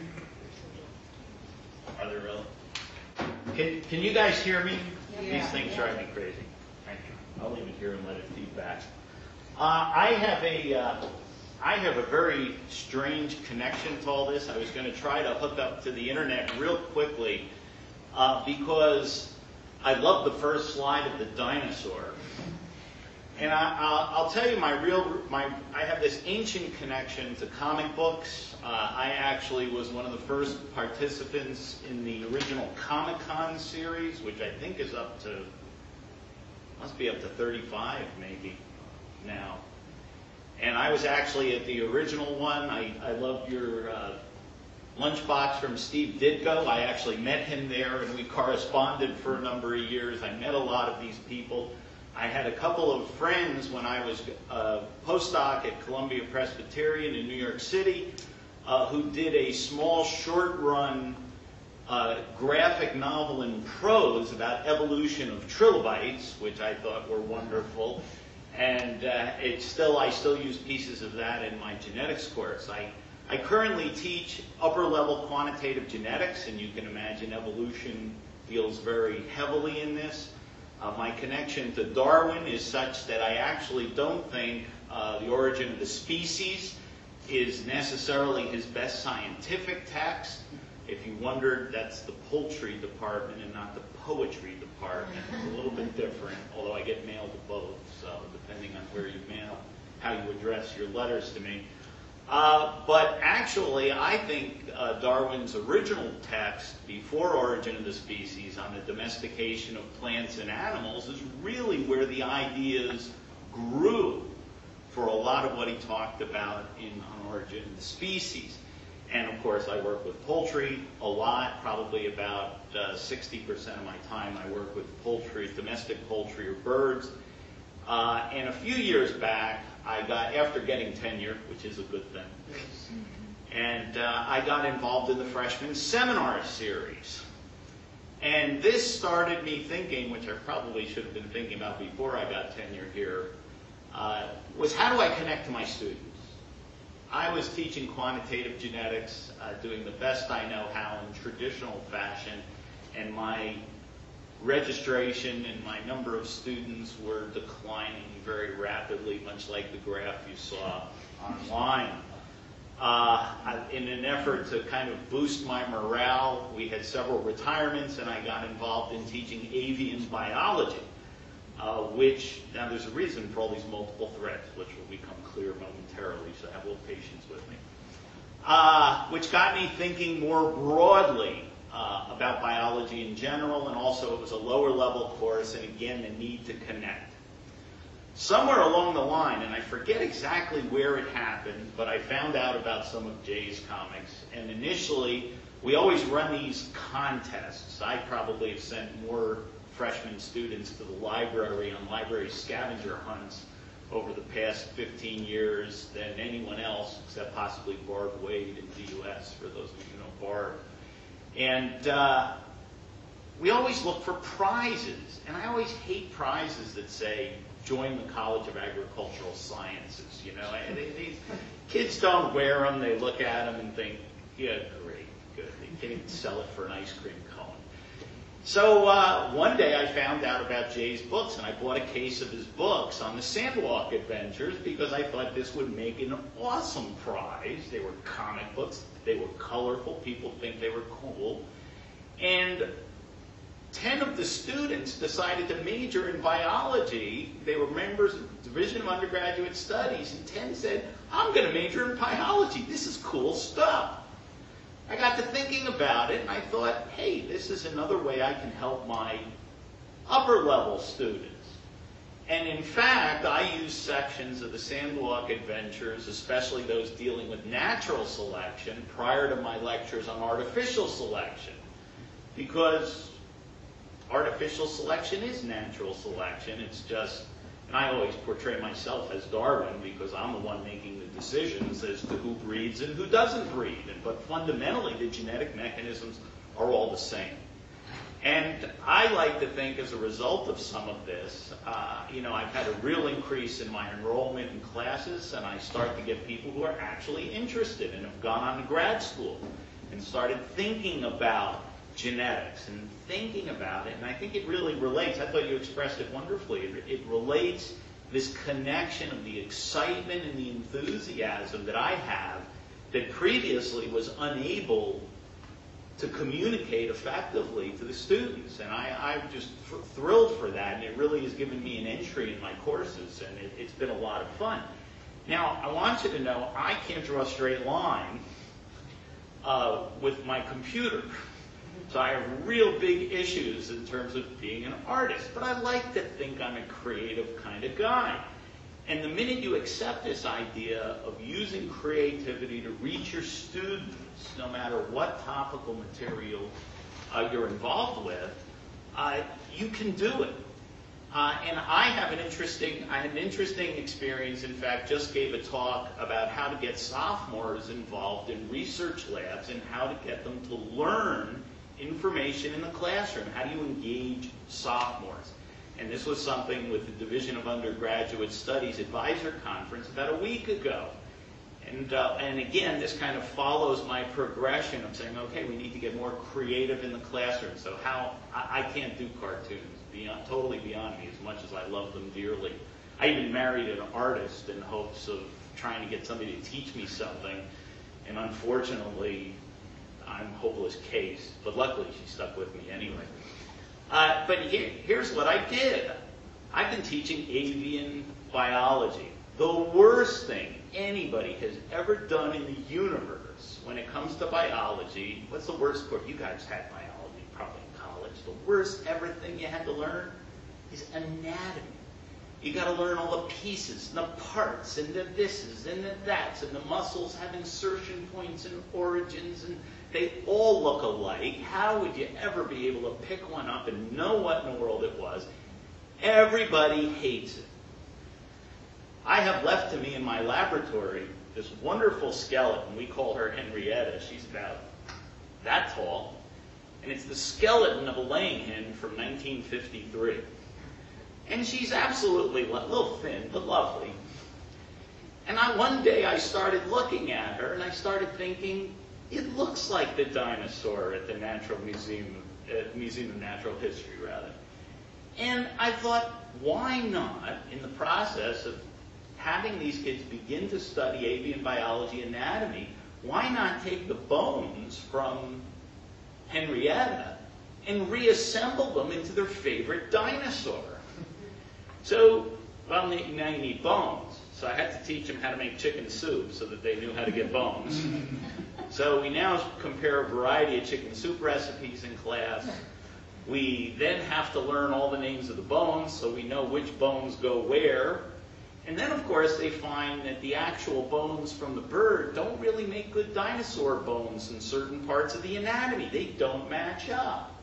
[LAUGHS] Are they really? Can, can you guys hear me? These things drive me crazy. Thank you. I'll leave it here and let it feed back. Uh, I have a, uh, I have a very strange connection to all this. I was going to try to hook up to the internet real quickly uh, because I love the first slide of the dinosaur. And I, I'll, I'll tell you my real, my, I have this ancient connection to comic books. Uh, I actually was one of the first participants in the original Comic Con series, which I think is up to, must be up to 35 maybe now. And I was actually at the original one. I, I love your uh, lunchbox from Steve Ditko. I actually met him there and we corresponded for a number of years. I met a lot of these people. I had a couple of friends when I was a postdoc at Columbia Presbyterian in New York City uh, who did a small short run uh, graphic novel in prose about evolution of trilobites, which I thought were wonderful. And uh, it's still, I still use pieces of that in my genetics course. I, I currently teach upper level quantitative genetics, and you can imagine evolution deals very heavily in this. Uh, my connection to Darwin is such that I actually don't think uh, the origin of the species is necessarily his best scientific text. If you wondered, that's the poultry department and not the poetry department. It's a little bit different, although I get mail to both, so depending on where you mail, how you address your letters to me. Uh, but actually, I think uh, Darwin's original text, Before Origin of the Species, on the domestication of plants and animals, is really where the ideas grew for a lot of what he talked about in Origin of the Species. And of course, I work with poultry a lot, probably about uh, 60% of my time I work with poultry, domestic poultry or birds. Uh, and a few years back, I got, after getting tenure, which is a good thing, and uh, I got involved in the freshman seminar series. And this started me thinking, which I probably should have been thinking about before I got tenure here, uh, was how do I connect to my students? I was teaching quantitative genetics, uh, doing the best I know how in traditional fashion, and my registration and my number of students were declining very rapidly, much like the graph you saw online. Uh, in an effort to kind of boost my morale, we had several retirements, and I got involved in teaching avian biology, uh, which, now there's a reason for all these multiple threads, which will become clear momentarily, so have a little patience with me. Uh, which got me thinking more broadly uh, about biology in general, and also it was a lower level course, and again, the need to connect. Somewhere along the line, and I forget exactly where it happened, but I found out about some of Jay's comics, and initially, we always run these contests. I probably have sent more freshman students to the library on library scavenger hunts over the past 15 years than anyone else, except possibly Barb Wade in the U.S., for those of you who know Barb. And uh, we always look for prizes. And I always hate prizes that say, join the College of Agricultural Sciences. You know, they, these kids don't wear them. They look at them and think, yeah, great, good. They can't even sell it for an ice cream cone. So uh, one day I found out about Jay's books, and I bought a case of his books on the Sandwalk Adventures because I thought this would make an awesome prize. They were comic books. They were colorful. People think they were cool. And 10 of the students decided to major in biology. They were members of the Division of Undergraduate Studies, and 10 said, I'm going to major in biology. This is cool stuff. I got to thinking about it, and I thought, hey, this is another way I can help my upper level students. And in fact, I use sections of the Sandwalk Adventures, especially those dealing with natural selection, prior to my lectures on artificial selection. Because artificial selection is natural selection. It's just, and I always portray myself as Darwin because I'm the one making the decisions as to who breeds and who doesn't breed. But fundamentally, the genetic mechanisms are all the same. And I like to think as a result of some of this, uh, you know, I've had a real increase in my enrollment in classes, and I start to get people who are actually interested and have gone on to grad school and started thinking about genetics and thinking about it. And I think it really relates. I thought you expressed it wonderfully. It, it relates this connection of the excitement and the enthusiasm that I have that previously was unable to communicate effectively to the students. And I, am just th- thrilled for that. And it really has given me an entry in my courses, and it, it's been a lot of fun. Now, I want you to know I can't draw a straight line uh, with my computer. So I have real big issues in terms of being an artist. But I like to think I'm a creative kind of guy. And the minute you accept this idea of using creativity to reach your students, no matter what topical material uh, you're involved with, uh, you can do it. Uh, and I have an interesting, I had an interesting experience. In fact, just gave a talk about how to get sophomores involved in research labs and how to get them to learn information in the classroom. How do you engage sophomores? And this was something with the Division of Undergraduate Studies Advisor Conference about a week ago. And, uh, and again, this kind of follows my progression of saying, okay, we need to get more creative in the classroom. So how, I, I can't do cartoons, beyond, totally beyond me, as much as I love them dearly. I even married an artist in hopes of trying to get somebody to teach me something. And unfortunately, I'm hopeless case, but luckily she stuck with me anyway. Uh, but here, here's what I did. I've been teaching avian biology. The worst thing anybody has ever done in the universe when it comes to biology, what's the worst course? You guys had biology probably in college. The worst ever thing you had to learn is anatomy. You got to learn all the pieces and the parts and the thises and the that's and the muscles have insertion points and origins and they all look alike. How would you ever be able to pick one up and know what in the world it was? Everybody hates it. I have left to me in my laboratory this wonderful skeleton. We call her Henrietta. She's about that tall. And it's the skeleton of a laying hen from 1953. And she's absolutely a little thin, but lovely. And I, one day I started looking at her and I started thinking, it looks like the dinosaur at the Natural Museum, Museum of Natural History, rather. And I thought, why not, in the process of having these kids begin to study avian biology anatomy, why not take the bones from Henrietta and reassemble them into their favorite dinosaur? So, well, now you need bones. So I had to teach them how to make chicken soup so that they knew how to get bones. [LAUGHS] so we now compare a variety of chicken soup recipes in class. We then have to learn all the names of the bones so we know which bones go where. And then, of course, they find that the actual bones from the bird don't really make good dinosaur bones in certain parts of the anatomy. They don't match up.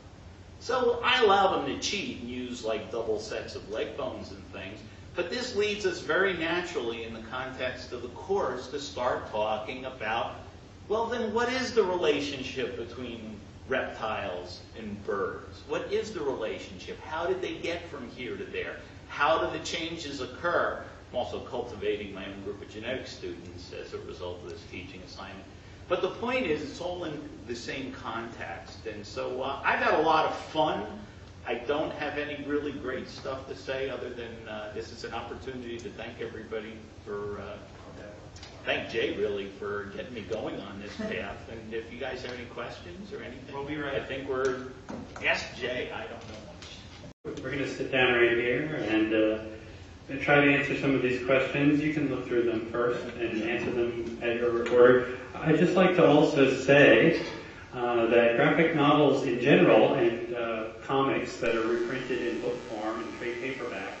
So I allow them to cheat and use like double sets of leg bones and things. But this leads us very naturally in the context of the course to start talking about, well, then what is the relationship between reptiles and birds? What is the relationship? How did they get from here to there? How do the changes occur? I'm also cultivating my own group of genetic students as a result of this teaching assignment. But the point is, it's all in the same context. And so uh, I've had a lot of fun. I don't have any really great stuff to say other than uh, this is an opportunity to thank everybody for, uh, thank Jay really for getting me going on this path. And if you guys have any questions or anything,
We'll be right-
I think we're, ask Jay, I don't know much.
We're going to sit down right here and uh, try to answer some of these questions. You can look through them first and answer them at your record. I'd just like to also say uh, that graphic novels in general and uh, comics that are reprinted in book form and trade paperback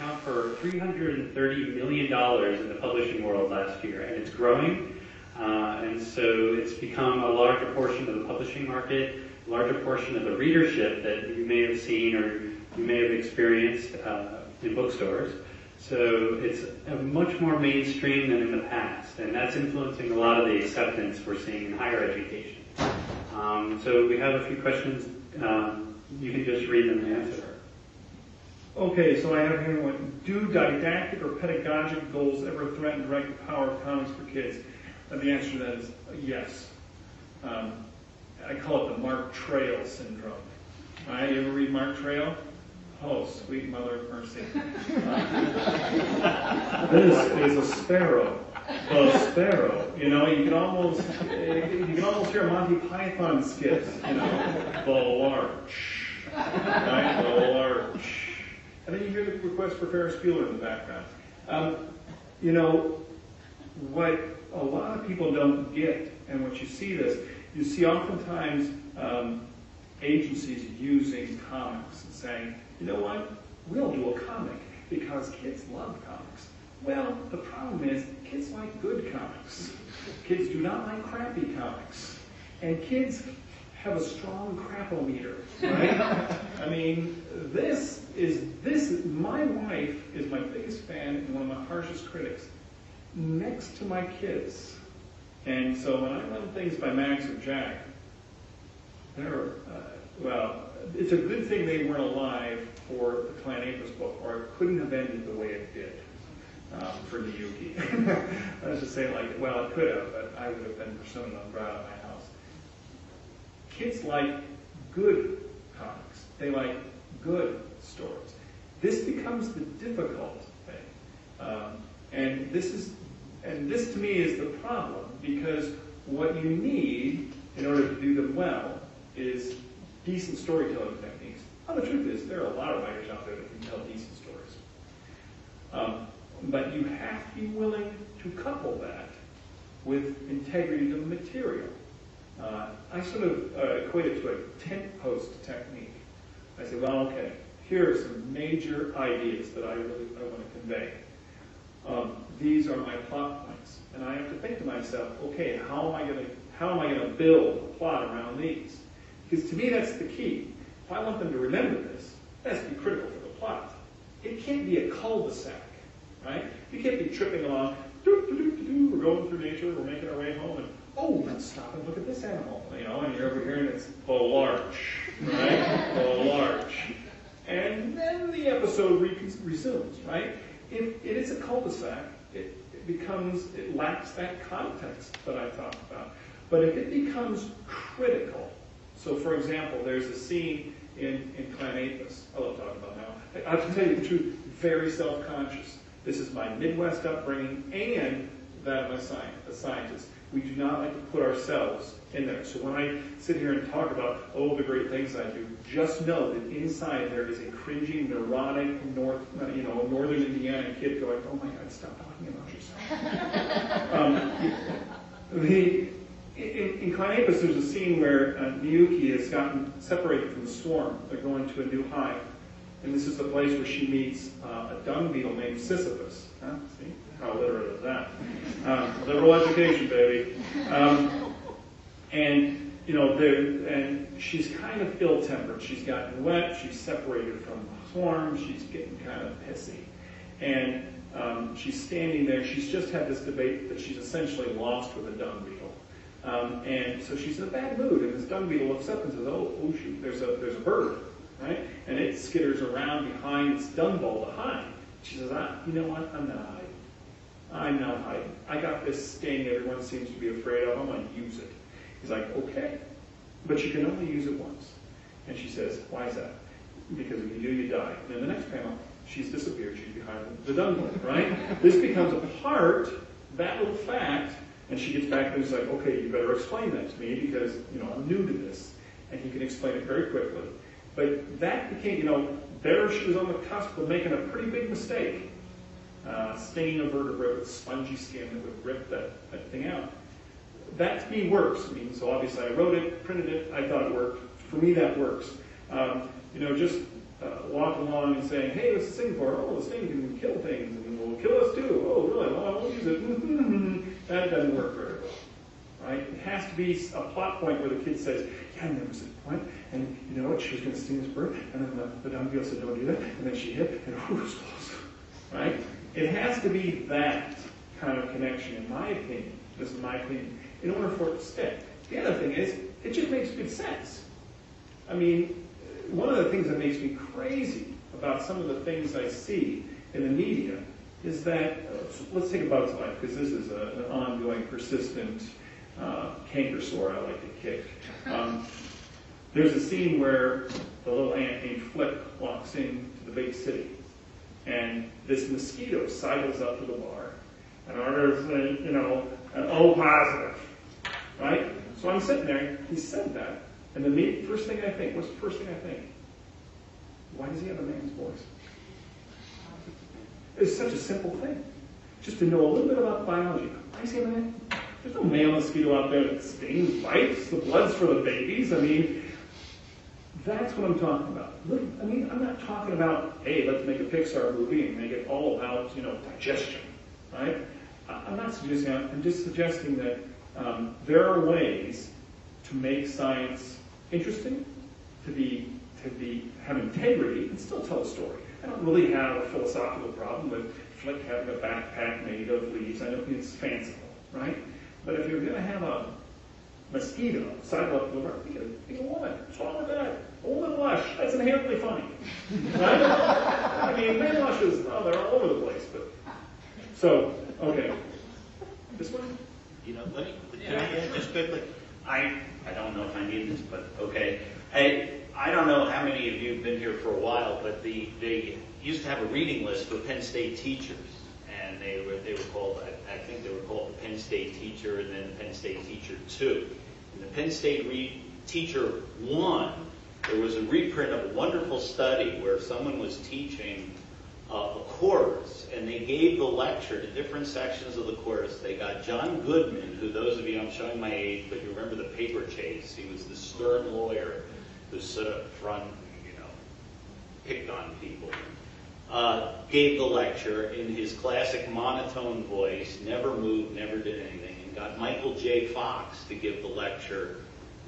account for $330 million in the publishing world last year, and it's growing. Uh, and so it's become a larger portion of the publishing market, a larger portion of the readership that you may have seen or you may have experienced uh, in bookstores. So it's a much more mainstream than in the past, and that's influencing a lot of the acceptance we're seeing in higher education. Um, so we have a few questions. Um, you can just read them and answer.
Okay, so I have here one. Do didactic or pedagogic goals ever threaten direct power of comics for kids? And the answer to that is uh, yes. Um, I call it the Mark Trail syndrome. All right, you ever read Mark Trail? Oh, sweet mother of mercy. [LAUGHS] [LAUGHS] this is a sparrow. A sparrow. You know, you can almost uh, you can almost hear Monty Python skit. You know, the larch. Right, the larch. And then you hear the request for Ferris Bueller in the background. Um, you know, what a lot of people don't get, and what you see this, you see oftentimes um, agencies using comics and saying, you know what, we'll do a comic because kids love comics. Well, the problem is kids like good comics. Kids do not like crappy comics. And kids have a strong crapometer, right? [LAUGHS] I mean, this is this. My wife is my biggest fan and one of my harshest critics, next to my kids. And so when I run things by Max or Jack, they're uh, well. It's a good thing they weren't alive for the Clan Apis book, or it couldn't have ended the way it did um, for Nyuki. [LAUGHS] I was just saying, like, well, it could have, but I would have been persona non grata in my house kids like good comics. They like good stories. This becomes the difficult thing, um, and this is, and this to me is the problem because what you need in order to do them well is decent storytelling techniques. Well, the truth is, there are a lot of writers out there that can tell decent stories. Um, But you have to be willing to couple that with integrity of the material. Uh, I sort of uh, equate it to a tent post technique. I say, well, okay, here are some major ideas that I really I want to convey. Um, these are my plot points, and I have to think to myself, okay, how am I going to how am I going to build a plot around these? Because to me, that's the key. If I want them to remember this, it has to be critical for the plot. It can't be a cul-de-sac, right? You can't be tripping along. Doo, doo, doo, doo, we're going through nature. We're making our way home, and oh, let's stop and look at this animal. You know, and you're over here, and it's a larch, right? a [LAUGHS] larch. And then the episode re- resumes, right? If it is a cul-de-sac, it, it becomes, it lacks that context that I talked about. But if it becomes critical, so for example, there's a scene in, in Clan Apis, I love talking about now. I have to tell you the truth, very self-conscious. This is my Midwest upbringing and that of a scientist. We do not like to put ourselves in there. So when I sit here and talk about, oh, the great things I do, just know that inside there is a cringing, neurotic, north, you know, northern Indiana kid going, oh my God, stop talking about yourself. [LAUGHS] um, the, in, in Clan Apis, there's a scene where uh, Nyuki has gotten separated from the swarm. They're going to a new hive. And this is the place where she meets uh, a dung beetle named Sisyphus. Huh? See? How literate is that? Um, liberal education, baby. Um, and, you know, and she's kind of ill-tempered. She's gotten wet. She's separated from the swarm. She's getting kind of pissy. And um, she's standing there. She's just had this debate that she's essentially lost with a dung beetle. Um, and so she's in a bad mood, and this dung beetle looks up and says, "Oh, oh shoot, there's a there's a bird, right?" And it skitters around behind its dung ball to hide. She says, ah, "You know what? I'm not hiding. I'm not hiding. I got this sting everyone seems to be afraid of. I'm going to use it." He's like, "Okay, but you can only use it once." And she says, "Why is that?" Because if you do, you die. And in the next panel, she's disappeared. She's behind the dung ball, right? this becomes a part. That little fact and she gets back and he's like, okay, you better explain that to me because, you know, I'm new to this. And he can explain it very quickly. But that became, you know, there she was on the cusp of making a pretty big mistake. Uh, stinging a vertebrate with spongy skin that would rip that, that thing out. That to me works. I mean, so obviously I wrote it, printed it, I thought it worked. For me, that works. Um, you know, just uh, walk along and saying, hey, what's the sting for? Oh, the sting can kill things and will kill us too. Oh, really? Well, I won't use it. [LAUGHS] that doesn't work very well. Right? It has to be a plot point where the kid says, yeah, and there was a point, and you know what, she was going to sting this bird, and then the, the dung beetle said, don't do that, and then she hit, and [LAUGHS] whew, it was close. Right? It has to be that kind of connection, in my opinion. This is my opinion, in order for it to stick. The other thing is, it just makes good sense. I mean, one of the things that makes me crazy about some of the things I see in the media is that, uh, let's take a bug's life, because this is a, an ongoing, persistent uh, canker sore I like to kick. Um, there's a scene where the little ant named Flip walks into the big city, and this mosquito sidles up to the bar and orders, you know, an O positive, right? So I'm sitting there, he said that, and the first thing I think, what's the first thing I think? Why does he have a man's voice? It's such a simple thing. Just to know a little bit about biology. Why does he have a man? There's no male mosquito out there that stings, bites. The blood's for the babies. I mean, that's what I'm talking about. I mean, I'm not talking about, hey, let's make a Pixar movie and make it all about, you know, digestion, right? I'm not suggesting that. I'm just suggesting that um, there are ways to make science interesting, to be to be have integrity, and still tell a story. I don't really have a philosophical problem with Flik having a backpack made of leaves. I know it's fanciful, right? But if you're going to have a mosquito sidle up the river, you get a woman. What's wrong with that? A woman lush. That's inherently funny, right? I mean, man lushes, oh, they're all over the place. But so, okay, this one.
You know, let me yeah. just quickly. I I don't know if I need this, but okay. I I don't know how many of you have been here for a while, but the they used to have a reading list for Penn State teachers, and they were they were called I, I think they were called the Penn State Teacher and then the Penn State Teacher Two. And the Penn State Re- Teacher One, there was a reprint of a wonderful study where someone was teaching a, a chorus, and they gave the lecture to different sections of the chorus. They got John Goodman, who those of you, I'm showing my age, but you remember the paper chase. He was the stern lawyer who stood up front, you know, picked on people. Uh, gave the lecture in his classic monotone voice, never moved, never did anything, and got Michael J. Fox to give the lecture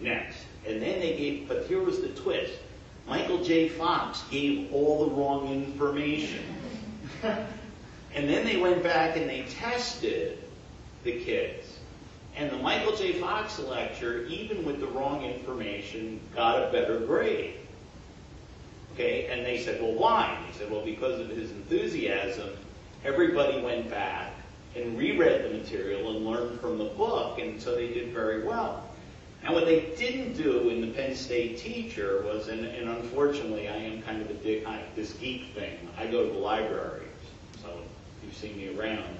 next. And then they gave, but here was the twist. Michael J. Fox gave all the wrong information. [LAUGHS] and then they went back and they tested the kids. And the Michael J. Fox lecture, even with the wrong information, got a better grade. Okay, and they said, well, why? And he said, well, because of his enthusiasm, everybody went back and reread the material and learned from the book, and so they did very well. And what they didn't do in the Penn State teacher was, and, and unfortunately, I am kind of a dick, I, this geek thing. I go to the library, so you've seen me around.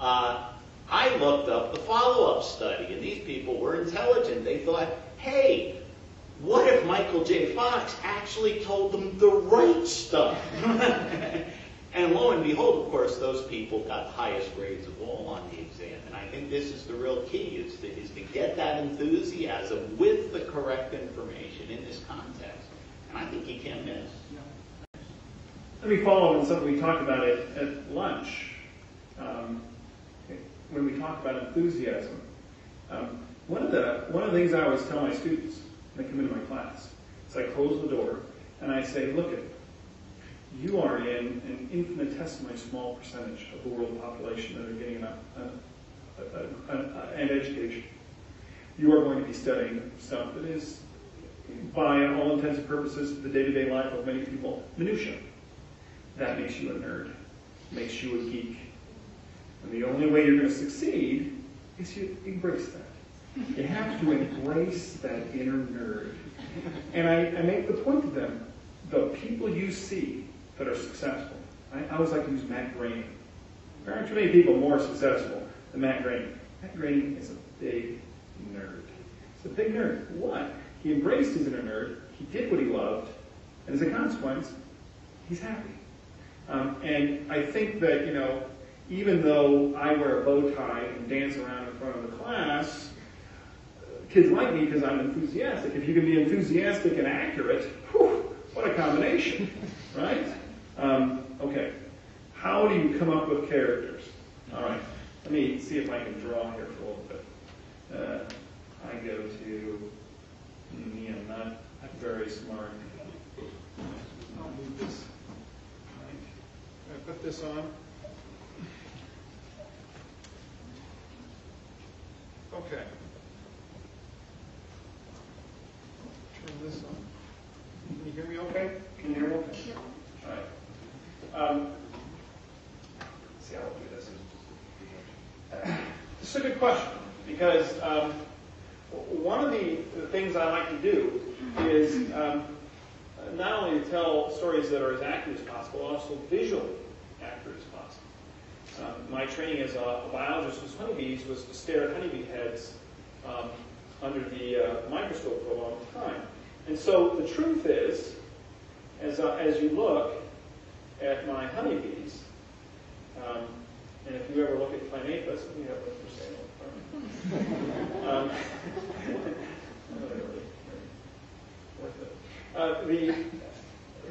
Uh, I looked up the follow-up study, and these people were intelligent. They thought, hey, what if Michael J. Fox actually told them the right stuff? [LAUGHS] [LAUGHS] and lo and behold, of course, those people got the highest grades of all on the exam. And I think this is the real key, is to, is to get that enthusiasm with the correct information in this context. And I think you can't miss.
Let me follow on something we talked about at, at lunch. Um, when we talk about enthusiasm, um, one of the one of the things I always tell my students when they come into my class is I close the door and I say, look at you are in an infinitesimally small percentage of the world population that are getting an, a, a, a, an education. You are going to be studying stuff that is, by all intents and purposes, the day-to-day life of many people, minutia. That makes you a nerd, makes you a geek. And the only way you're going to succeed is you embrace that. You have to embrace that inner nerd. And I, I make the point to them, the people you see that are successful, I, always like to use Matt Groening. There aren't too many people more successful than Matt Groening. Matt Groening is a big nerd. He's a big nerd. What? He embraced his inner nerd, he did what he loved, and as a consequence, he's happy. Um, and I think that, you know, even though I wear a bow tie and dance around in front of the class, kids like me because I'm enthusiastic. If you can be enthusiastic and accurate, whew, what a combination, [LAUGHS] right? Um, okay, how do you come up with characters? All right, let me see if I can draw here for a little bit. Uh, I go to, me, I'm not very smart. I'll move this. Right. I put this on. Okay. Turn this on. Can you hear me okay? Can you hear me okay? All right. Um, see how I'll do this. This is a good question because um, one of the, the, things I like to do is um, not only to tell stories that are as accurate as possible, but also visually accurate as possible. Um, my training as a, a, biologist with honeybees was to stare at honeybee heads um, under the uh, microscope for a long time. And so the truth is, as, uh, as you look at my honeybees, um, and if you ever look at Clan Apis, we have one for sale. [LAUGHS] um, [LAUGHS] uh, the,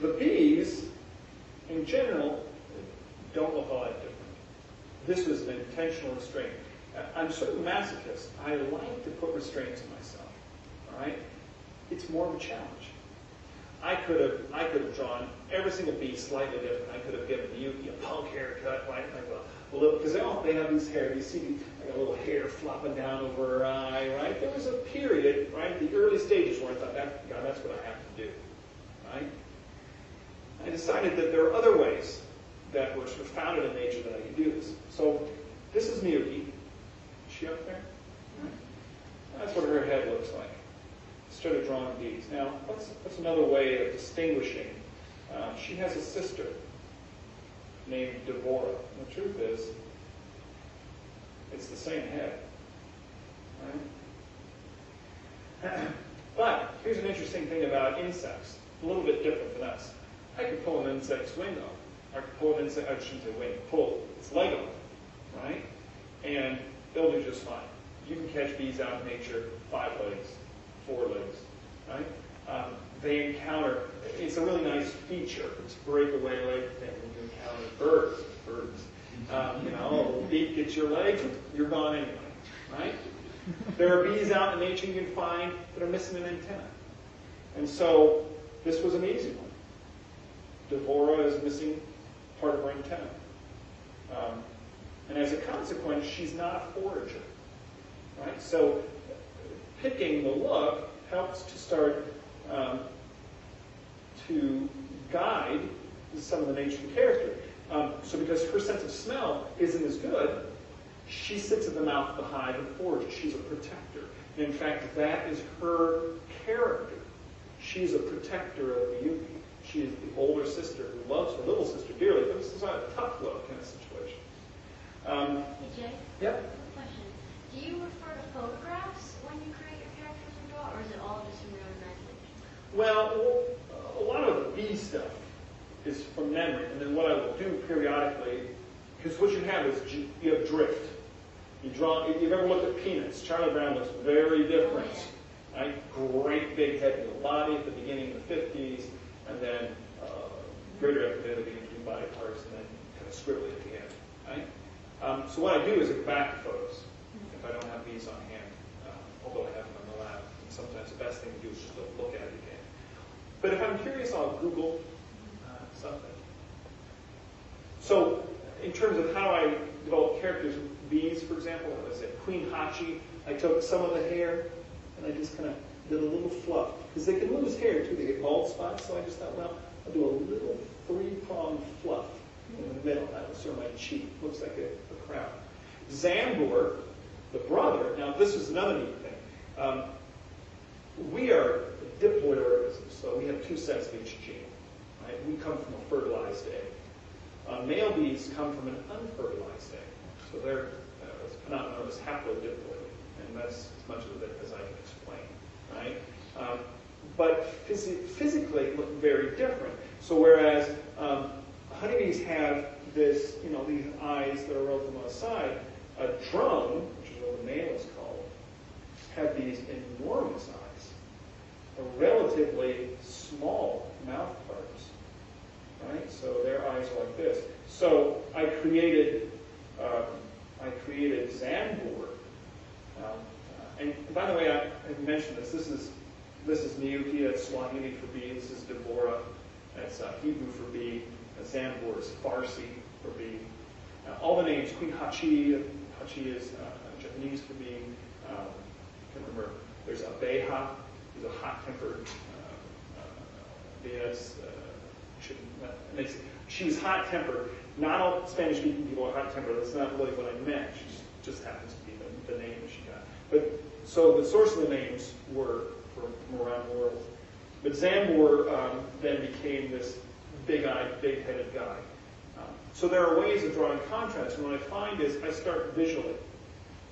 the bees, in general, don't look all that different. This was an intentional restraint. I'm sort of masochist. I like to put restraints on myself. All right? It's more of a challenge. Could have I could have drawn every single bee slightly different. I could have given Nyuki a punk haircut, right? Like a, a little because they all they have these hair. You see like a little hair flopping down over her eye, right? There was a period, right, the early stages where I thought, that, God, that's what I have to do, right? I decided that there are other ways that were founded in nature that I could do this. So this is Nyuki. Is she up there? That's what her head looks like. Started drawing bees. Now, what's another way of distinguishing? Uh, she has a sister named Dvora. And the truth is, it's the same head. Right? [CLEARS THROAT] but here's an interesting thing about insects, a little bit different than us. I could pull an insect's wing off. I could pull an inside, I shouldn't say wing, pull, it's Lego, right? And they'll do just fine. You can catch bees out in nature, five legs, four legs, right? Um, they encounter, it's a really nice feature, it's breakaway leg thing when you encounter birds, birds. Um, you know, a little beak gets your leg, you're gone anyway, right? There are bees out in nature you can find that are missing an antenna. And so this was an easy one. Dvora is missing part of her antenna. Um, and as a consequence, she's not a forager. Right? So picking the look helps to start um, to guide some of the nature of the character. Um, so because her sense of smell isn't as good, she sits at the mouth of the hive and forages. She's a protector. And in fact, that is her character. She's a protector of the Nyuki. She is the older sister who loves her little sister dearly, but this is not a tough love kind of situation. Um,
Hey Jay,
yep.
question. Do you refer to photographs when you create your characters and draw, or is it all just from own?
Well, a lot of the bee stuff is from memory, and then what I will do periodically, because what you have is you have drift. You draw. If you've ever looked at Peanuts, Charlie Brown looks very different. Right? Great big head and body at the beginning of the 50s, and then uh, greater at the body parts, and then kind of scribbly at the end. Right? Um, so what I do is I go back to photos if I don't have these on hand, uh, although I have them on the lab. And sometimes the best thing to do is just to look at it again. But if I'm curious, I'll Google uh, something. So, in terms of how I develop characters, bees, for example, I said, Queen Hachi, I took some of the hair and I just kind of did a little fluff. Because they can lose hair too, they get bald spots, so I just thought, well, I'll do a little three-pronged fluff in the middle. That was sort of my cheek. Looks like a, a crown. Zambor, the brother, now this is another neat thing. Um, we are diploid organisms, so we have two sets of each gene. Right? We come from a fertilized egg. Uh, male bees come from an unfertilized egg, so they're uh, not known as haplodiploid, and that's as much of it as I can explain. Right? Um, but phys- physically look very different. So whereas um, honeybees have this, you know, these eyes that are relatively on the side, a drone, which is what the male is called, have these enormous eyes, a relatively small mouth parts, right? So their eyes are like this. So I created, uh, I created Zambor. Um, uh, and by the way, I, I mentioned this. This is this is Nyuki, that's Swahili for bee. This is Dvora, that's uh, Hebrew for bee. Zambor is Farsi for bee. Uh, all the names, Queen Hachi, Hachi is uh, Japanese for bee. Um, I can't remember. There's a Who's a hot-tempered uh, uh, Venus. Uh, she was hot-tempered. Not all Spanish-speaking people are hot-tempered. That's not really what I meant. She just happens to be the, the name that she got. But so the source of the names were from, from around the world. But Zambor um, then became this big-eyed, big-headed guy. Um, so there are ways of drawing contrast, and what I find is I start visually.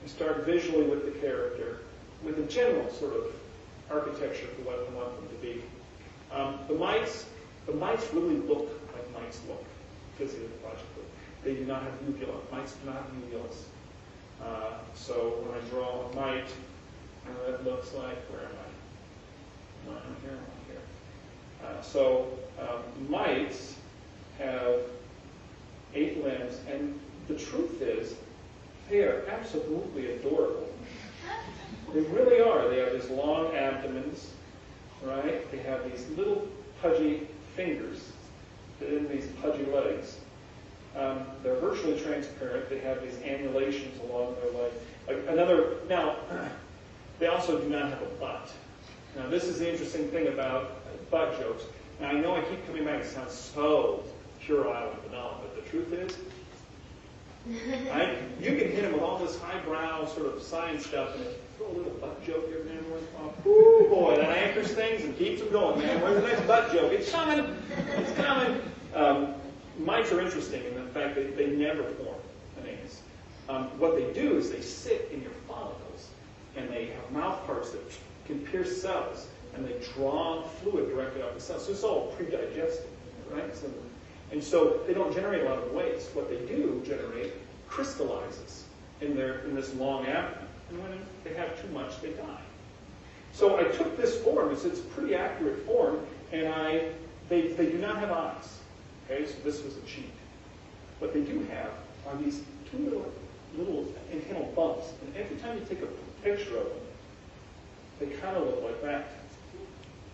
I start visually with the character, with a general sort of architecture for what I want them to be. Um, the mites, the mites really look like mites look, physiologically. They do not have uvula. Mites do not have uvulas. Uh, so when I draw a mite, uh, that looks like, where am I? Not here, not here. Uh, so um, mites have eight limbs, and the truth is, they are absolutely adorable. They really are. They have these long abdomens, right? They have these little pudgy fingers in these pudgy legs. Um, they're virtually transparent. They have these annulations along their leg. Like another now, [CLEARS THROAT] they also do not have a butt. Now, this is the interesting thing about butt jokes. Now, I know I keep coming back. It sounds so puerile and banal, but the truth is, I, you can hit him with all this highbrow sort of science stuff, and throw a little butt joke every now and while. Ooh, boy, that anchors things and keeps them going, man. Where's the next butt joke? It's coming. It's coming. Um, mites are interesting in the fact that they never form an anus. Um, what they do is they sit in your follicles, and they have mouth parts that can pierce cells, and they draw fluid directly off the cells. So it's all pre-digested, right? So, And so they don't generate a lot of waste. What they do generate crystallizes in their in this long abdomen. And when they have too much, they die. So I took this form, it's, it's a pretty accurate form, and I they, they do not have eyes. Okay, so this was a cheat. What they do have are these two little little antennal bumps, and every time you take a picture of them, they kind of look like that.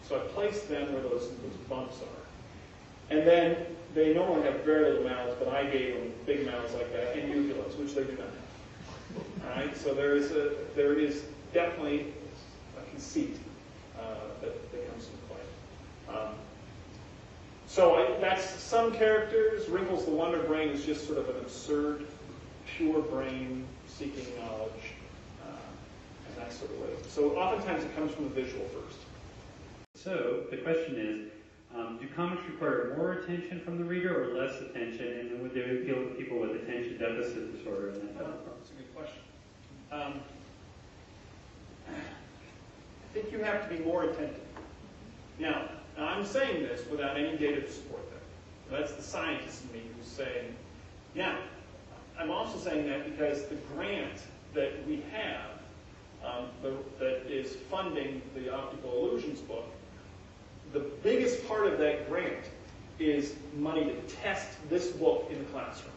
So I placed them where those, those bumps are. And then they normally have very little mouths, but I gave them big mouths like that and uvulas, which they do not have. All right, so there is a there is definitely a conceit uh, that, that comes into play. Um, so I, that's some characters. Wrinkles the Wonder Brain is just sort of an absurd, pure brain seeking knowledge uh, in that sort of way. So oftentimes it comes from the visual first.
So the question is, um, do comics require more attention from the reader or less attention? And then would they appeal to people with attention deficit disorder?
That's a good question. Um, I think you have to be more attentive. Now, now, I'm saying this without any data to support that. That's the scientist in me who's saying, yeah. I'm also saying that because the grant that we have um, the, that is funding the Optical Allusions book, the biggest part of that grant is money to test this book in the classroom.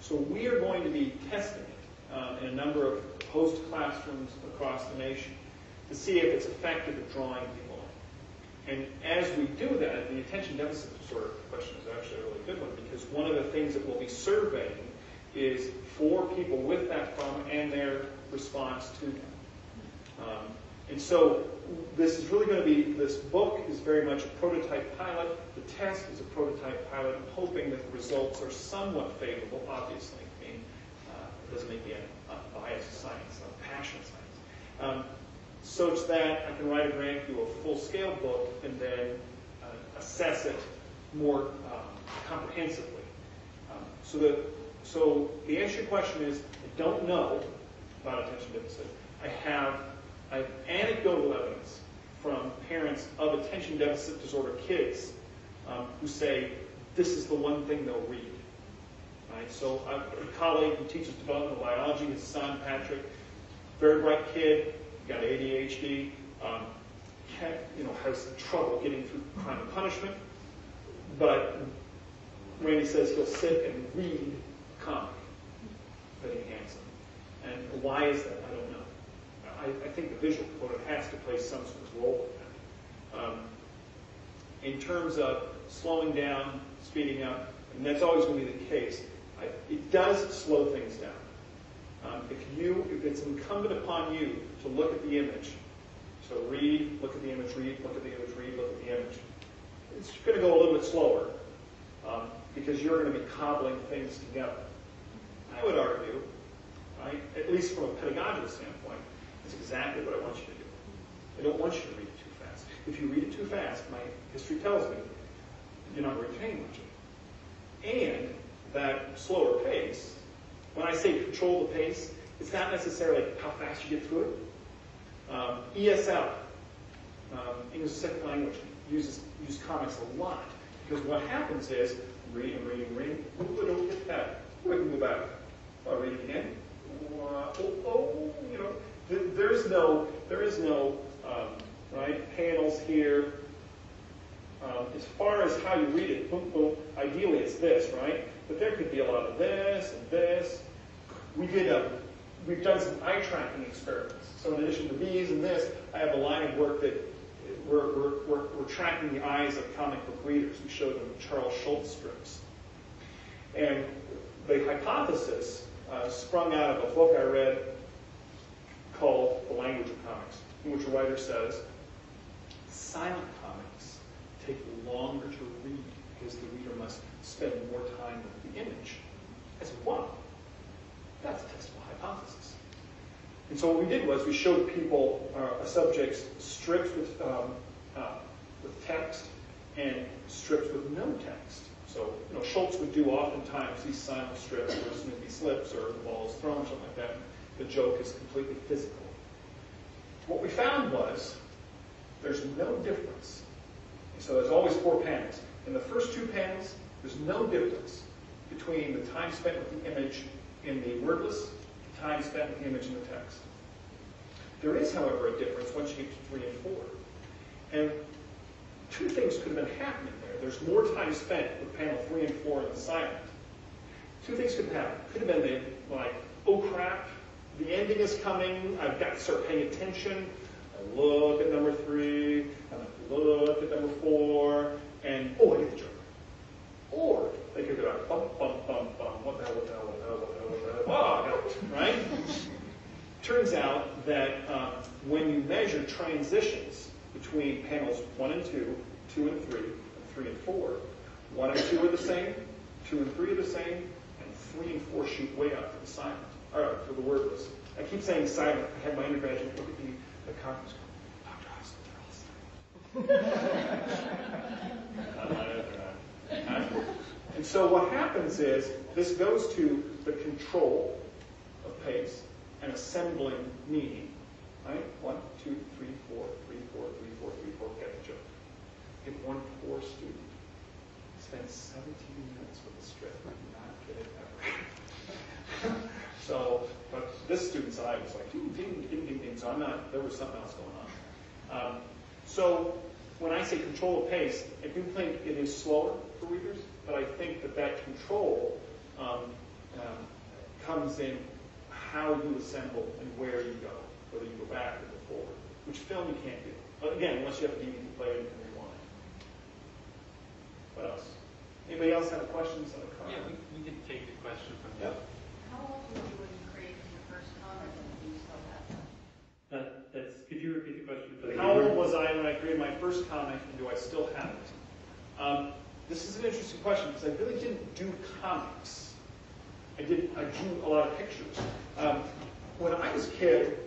So we are going to be testing it um, in a number of host classrooms across the nation to see if it's effective at drawing people in. And as we do that, the attention deficit disorder question is actually a really good one because one of the things that we'll be surveying is for people with that problem and their response to them. Um, and so this is really going to be, this book is very much a prototype pilot. The test is a prototype pilot. I'm hoping that the results are somewhat favorable, obviously. I mean, uh, it doesn't make me a, a biased science, a passionate science. Um, such that I can write a grant, do a full-scale book, and then uh, assess it more um, comprehensively. Um, so, that, so the answer to your question is, I don't know about attention deficit. I have I have anecdotal evidence from parents of attention deficit disorder kids um, who say this is the one thing they'll read. Right? So I have a colleague who teaches developmental biology, his son Patrick, very bright kid, got ADHD, um, you know, has trouble getting through crime and punishment, but Randy says he'll sit and read comic hands him. And why is that? I don't know. I, I think the visual component has to play some sort of role in that. Um, in terms of slowing down, speeding up, and that's always going to be the case, I, it does slow things down. Um, if you, if it's incumbent upon you to look at the image, so read, look at the image, read, look at the image, read, look at the image, it's going to go a little bit slower um, because you're going to be cobbling things together. I would argue, right, at least from a pedagogical standpoint, that's exactly what I want you to do. I don't want you to read it too fast. If you read it too fast, my history tells me you're not retaining much of it. And that slower pace, when I say control the pace, it's not necessarily how fast you get through it. Um, ESL, um, English second language, uses use comics a lot because what happens is read and read and read. Ooh, I don't get that. I can go back. I'll read again. Oh, oh, you know, there is no, there is no, um, right, panels here. Um, as far as how you read it, boom, boom, ideally it's this, right? But there could be a lot of this and this. We did a, we've done some eye tracking experiments. So in addition to these and this, I have a line of work that we're, we're, we're, we're tracking the eyes of comic book readers. We showed them Charles Schulz strips. And the hypothesis uh, sprung out of a book I read called The Language of Comics, in which a writer says, silent comics take longer to read because the reader must spend more time with the image. I said, wow, that's a testable hypothesis. And so what we did was we showed people, uh, subjects, strips with, um, uh, with text and strips with no text. So, you know, Schulz would do oftentimes these silent strips where Snoopy slips or the ball is thrown, or something like that. The joke is completely physical. What we found was there's no difference. So there's always four panels. In the first two panels, There's no difference between the time spent with the image in the wordless, the time spent with the image in the text. There is, however, a difference once you get to three and four. And two things could have been happening there. There's more time spent with panel three and four in the silent. Two things could have happened. Could have been they, like, oh crap, the ending is coming, I've got to start paying attention. I look at number three, and I look at number four, and oh, I get the joke. Or they could go, bum, bum, bum, bum, what the hell, what the hell, what the hell, what the hell, what the hell, oh, right? [LAUGHS] Turns out that um, when you measure transitions between panels one and two, two and three, and three and four, one and two are the same, two and three are the same, and three and four shoot way up for the silent, or for the word wordless. I keep saying silent. I had my undergraduate look at in the conference. And so what happens is this goes to the control of pace and assembling meaning. Right? One, two, three, four, three, four, three, four, three, four. Get the joke. If one poor student spends 17 minutes with a strip, not get it ever. So, but this student's eye was like ding, ding, ding, ding, ding. So I'm not. There was something else going on. Um, so when I say control of pace, I do think it is slower for readers, but I think that that control um, um, comes in how you assemble and where you go, whether you go back or go forward, which film you can't do. But again, unless you have a DVD player, you can rewind. What else? Anybody else have questions on the car?
Yeah, we, we can take the question from
Yep.
How old were you when you created first comic and you still have that?
That, that's, could you repeat the question for the
How old was I when I created my first comic, and do I still have it? Um, this is an interesting question because I really didn't do comics. I did. I drew a lot of pictures. Um, when I was a kid,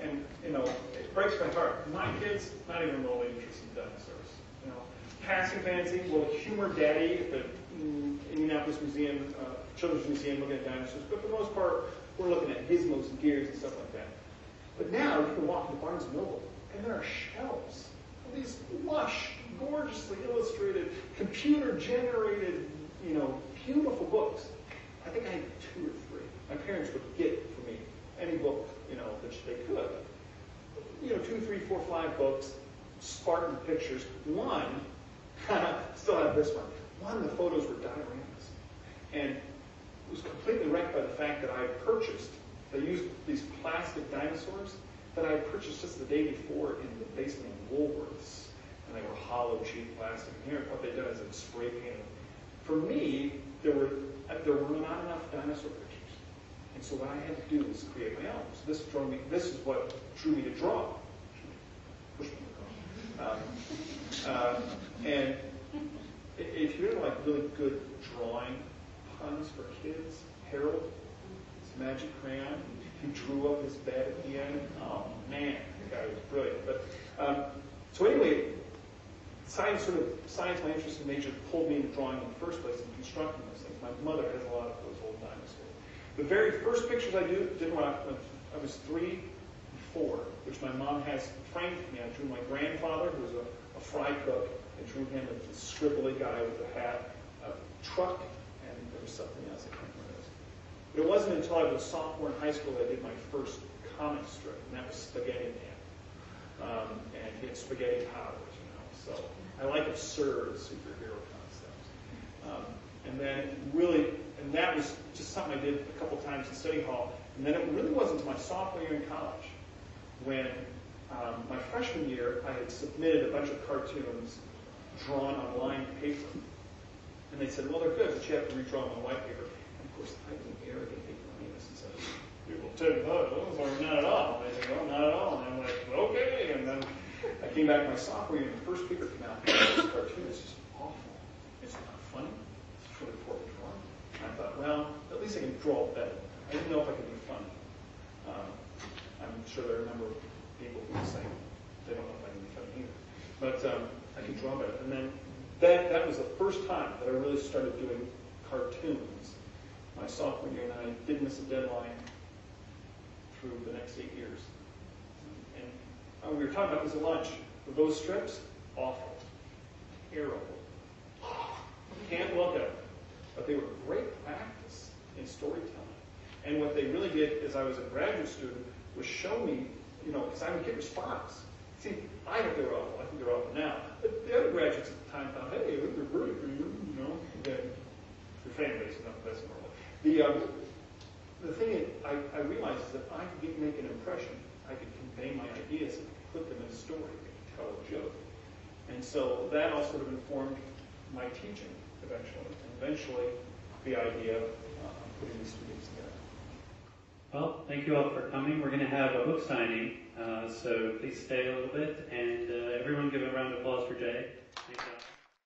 and you know, it breaks my heart. My kids not even remotely interested in dinosaurs. You know, passing fancy. Will humor daddy at the mm, Indianapolis Museum, uh, Children's Museum, looking at dinosaurs. But for the most part, we're looking at gizmos and gears and stuff like that. But now you can walk into Barnes Noble, and there are shelves of these lush, gorgeously illustrated, computer-generated, you know, beautiful books. I think I had two or three. My parents would get for me any book, you know, that they could. You know, two, three, four, five books, Spartan pictures. One, [LAUGHS] still have this one. One, the photos were dioramas, and was completely wrecked by the fact that I had purchased. They used these plastic dinosaurs that I had purchased just the day before in the basement of Woolworths, and they were hollow, cheap plastic. And here, what they did is they spray painted. For me, there were there were not enough dinosaur pictures, and so what I had to do was create my own. So this drew me. This is what drew me to draw. Um, uh, and if you're like really good drawing puns for kids, Harold, his magic crayon, he drew up his bed at the end. Oh man, the guy was brilliant. But um, so anyway, science sort of science, my interest in nature pulled me into drawing in the first place and constructing those things. My mother has a lot of those old dinosaurs. The very first pictures I do, did when I, when I was three, four, which my mom has framed for me. I drew my grandfather, who was a, a fry cook. I drew him as a scribbly guy with a hat, a truck, and was something else I can't remember. was. But it wasn't until I was sophomore in high school that I did my first comic strip, and that was Spaghetti Man. Um, and he had spaghetti powers, you know. So I like absurd superhero concepts. Um, and then really, and that was just something I did a couple times in study hall. And then it really wasn't until my sophomore year in college when um, my freshman year I had submitted a bunch of cartoons drawn on lined paper. And they said, well, they're good, but you have to redraw on white paper. And of course, I was arrogant ignoramus and said, people take those, or not at all. They said, well, not at all. And I'm like, okay. And then I came back my sophomore year, and the first paper came out. This cartoon is just awful. It's not funny. It's really poorly drawn. And I thought, well, at least I can draw better. I didn't know if I could be funny. Um, I'm sure there are a number of people who say they don't know if I can be funny either. But um, I can draw better. And then that, that was the first time that I really started doing cartoons my sophomore year, and I did miss a deadline through the next eight years. And we were talking about this at lunch. Those strips, awful, terrible. can't look at them, but they were great practice in storytelling. And what they really did as I was a graduate student was show me, you know, because I would get response. See, I thought they were awful. I think they're awful now. But the other graduates at the time thought, hey, they're really good, you know. Okay. The fan base, enough that's normal. The, um, the thing is, I, I realized is that I could make an impression. I could convey my ideas and put them in a story, I tell a joke. And so that all sort of informed my teaching eventually. And eventually, the idea of uh, putting the students together.
Well, thank you all for coming. We're going to have a book signing, uh, so please stay a little bit, and uh, everyone give a round of applause for Jay.